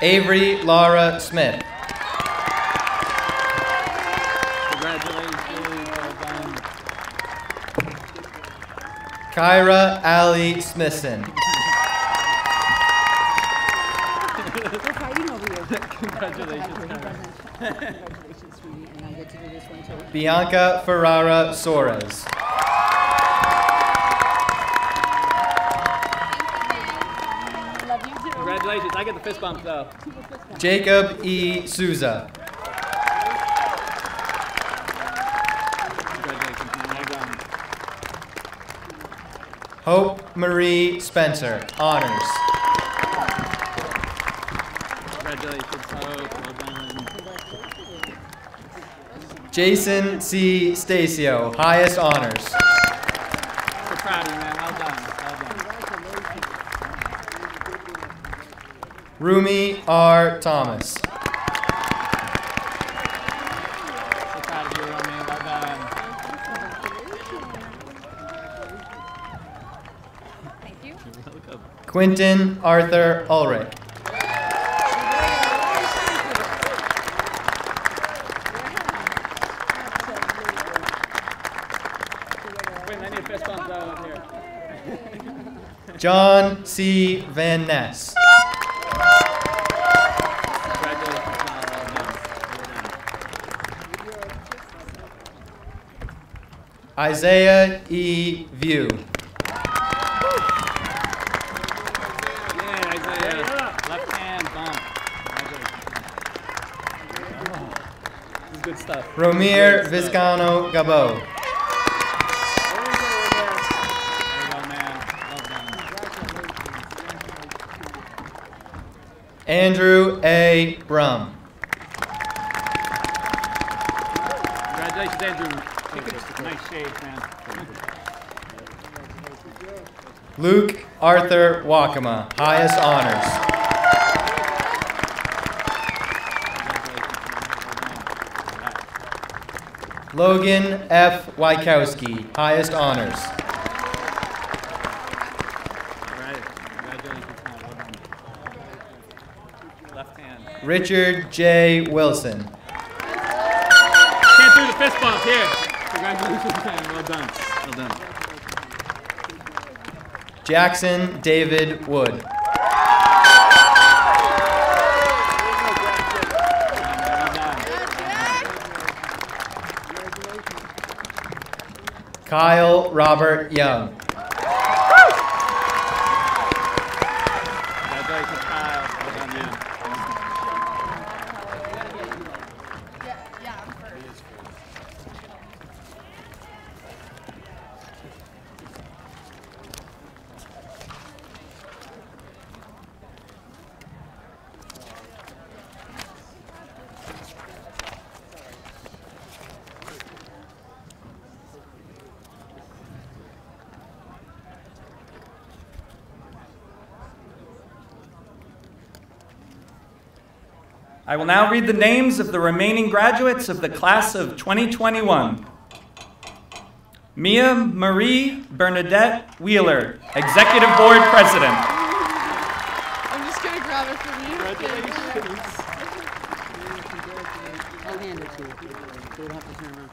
Avery Laura Smith. Kyra Allie Smithson. Congratulations, Karen. Bianca Ferrara Soares. Congratulations. I get the fist bump, though. Jacob E. Souza. Congratulations, man. Well done. Hope Marie Spencer, honors. Jason C. Stacio, highest honors. So proud of you, man. Well done. Well done. Rumi R. Thomas. So proud of you, Romy. Well done. Thank you. You're welcome. Quinton Arthur Ulrich. Wait, I need a fist bump, though, Arthur here. John C. Van Ness. Isaiah E. View. Stuff. Romir Good stuff. Vizcano Gabo. There you go, man. Well done. Andrew A. Brum. Congratulations, Andrew. Nice shave, man. Luke Arthur Wakama, highest honors. Logan F. Wykowski, highest honors. Right. Congratulations, man. Well done. Left hand. Richard J. Wilson. Can't do the fist bump here. Congratulations, man. Well done. Well done. Jackson David Wood. Well done. Kyle Robert Young. Congratulations, Kyle. Well I will now read the names of the remaining graduates of the class of 2021. Mia Marie Bernadette Wheeler, Executive Board President. I'm just gonna grab it from you. Congratulations. I'll hand it to you. You don't have to turn around.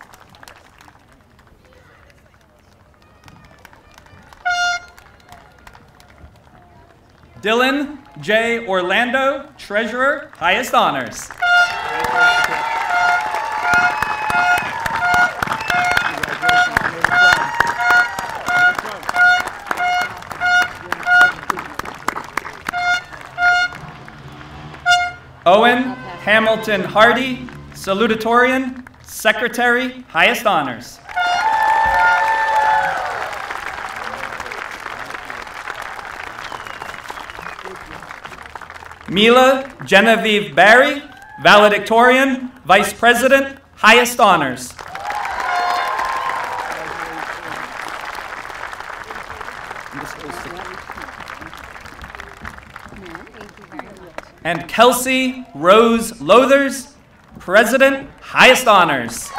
Dylan J. Orlando, Treasurer, highest honors. Owen Hamilton Hardy, Salutatorian, Secretary, highest honors. Mila Genevieve Barry, valedictorian, vice president, highest honors. And Kelsey Rose Lothers, president, highest honors.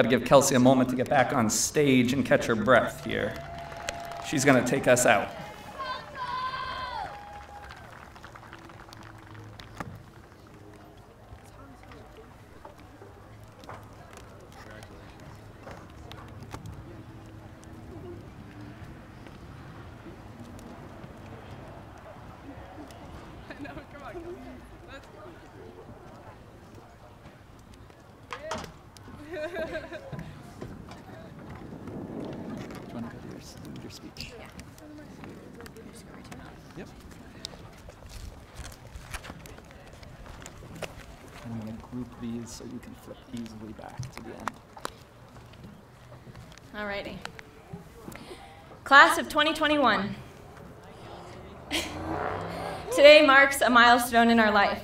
Got to give Kelsey a moment to get back on stage and catch her breath here. She's going to take us out. No, come on. Let's Do you want to go to your, your speech? Yeah. Yep. I'm going to group these so you can flip easily back to the end. Alrighty. Class of 2021. Today marks a milestone in our life.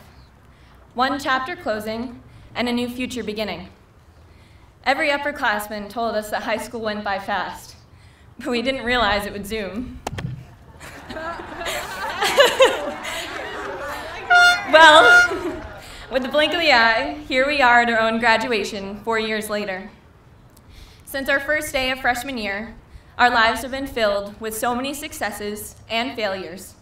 One chapter closing and a new future beginning. Every upperclassman told us that high school went by fast, but we didn't realize it would zoom. well, with the blink of the eye, here we are at our own graduation four years later. Since our first day of freshman year, our lives have been filled with so many successes and failures,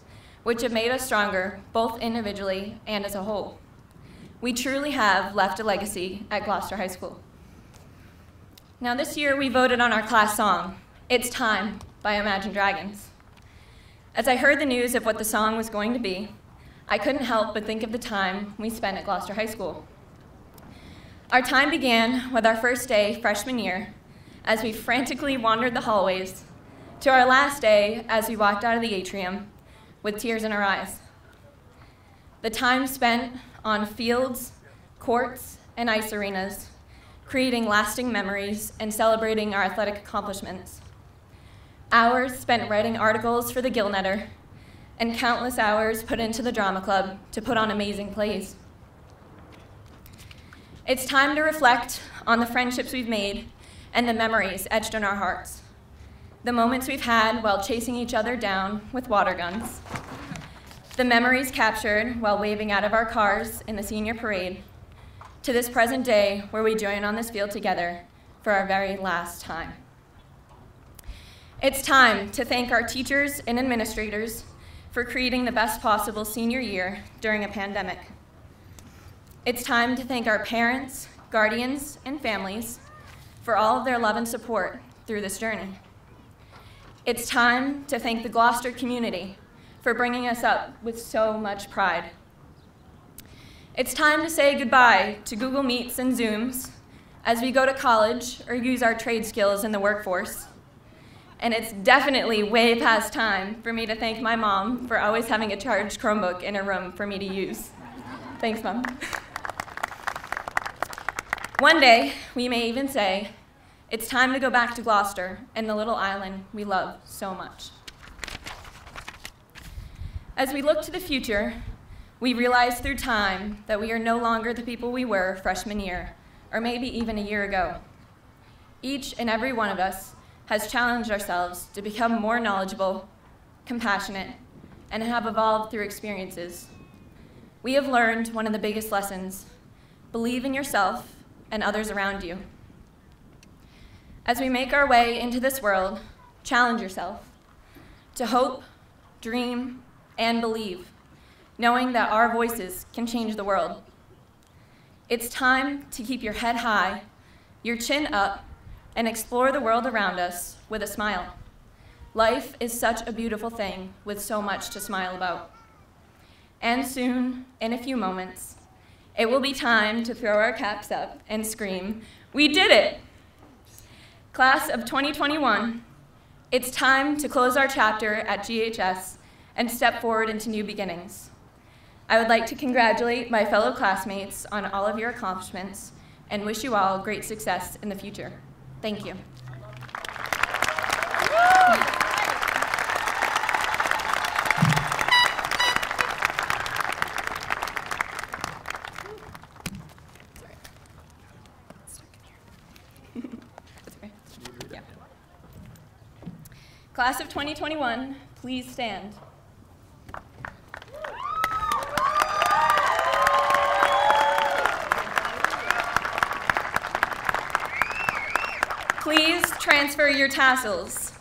which have made us stronger both individually and as a whole. We truly have left a legacy at Gloucester High School. Now, this year we voted on our class song, It's Time by Imagine Dragons. As I heard the news of what the song was going to be, I couldn't help but think of the time we spent at Gloucester High School. Our time began with our first day freshman year as we frantically wandered the hallways to our last day as we walked out of the atrium with tears in our eyes. The time spent on fields, courts, and ice arenas, creating lasting memories and celebrating our athletic accomplishments. Hours spent writing articles for the Gillnetter, and countless hours put into the drama club to put on amazing plays. It's time to reflect on the friendships we've made and the memories etched in our hearts. The moments we've had while chasing each other down with water guns. The memories captured while waving out of our cars in the senior parade. To this present day where we join on this field together for our very last time. It's time to thank our teachers and administrators for creating the best possible senior year during a pandemic. It's time to thank our parents, guardians, and families for all of their love and support through this journey. It's time to thank the Gloucester community for bringing us up with so much pride. It's time to say goodbye to Google Meets and Zooms as we go to college or use our trade skills in the workforce. And it's definitely way past time for me to thank my mom for always having a charged Chromebook in her room for me to use. Thanks, Mom. One day, we may even say, it's time to go back to Gloucester and the little island we love so much. As we look to the future, we realize through time that we are no longer the people we were freshman year, or maybe even a year ago. Each and every one of us has challenged ourselves to become more knowledgeable, compassionate, and have evolved through experiences. We have learned one of the biggest lessons believe in yourself and others around you. As we make our way into this world, challenge yourself to hope, dream, and believe, knowing that our voices can change the world. It's time to keep your head high, your chin up, and explore the world around us with a smile. Life is such a beautiful thing with so much to smile about. And soon, in a few moments, it will be time to throw our caps up and scream, We did it! Class of 2021, it's time to close our chapter at GHS and step forward into new beginnings. I would like to congratulate my fellow classmates on all of your accomplishments and wish you all great success in the future. Thank you. Class of 2021, please stand. Please transfer your tassels.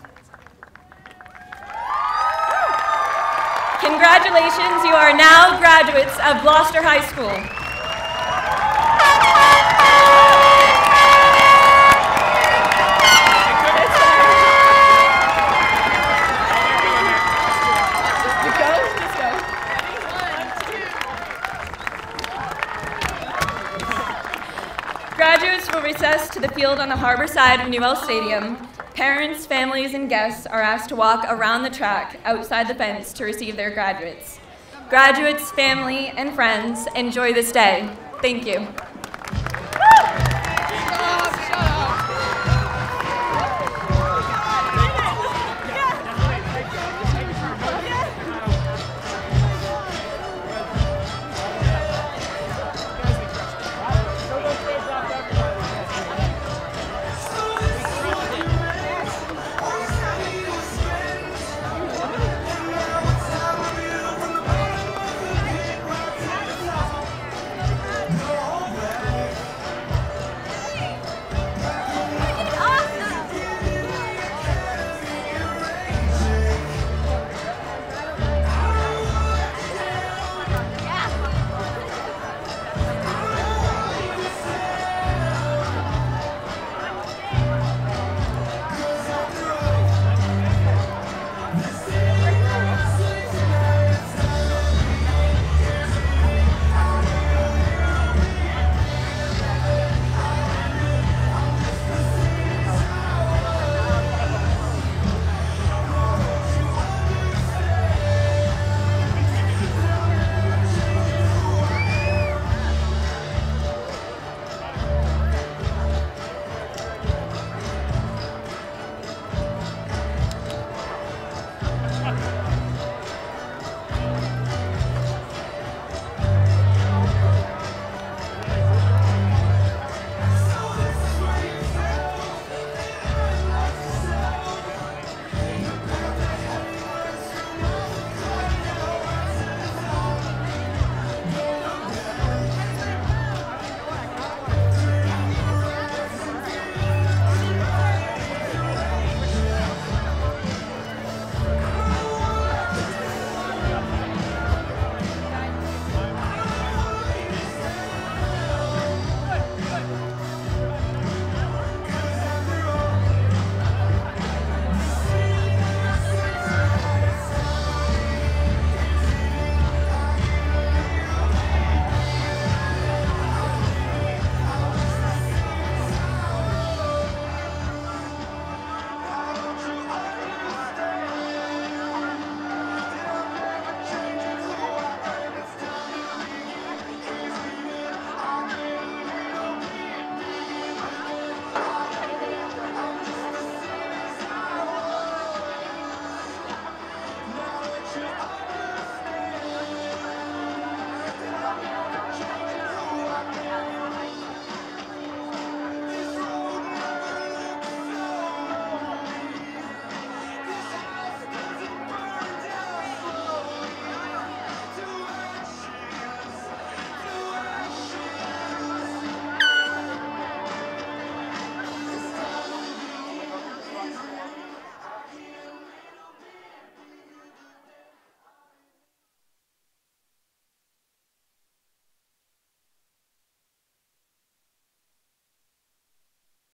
Congratulations, you are now graduates of Gloucester High School. To the field on the harbor side of Newell Stadium. Parents, families, and guests are asked to walk around the track outside the fence to receive their graduates. Graduates, family, and friends, enjoy this day. Thank you.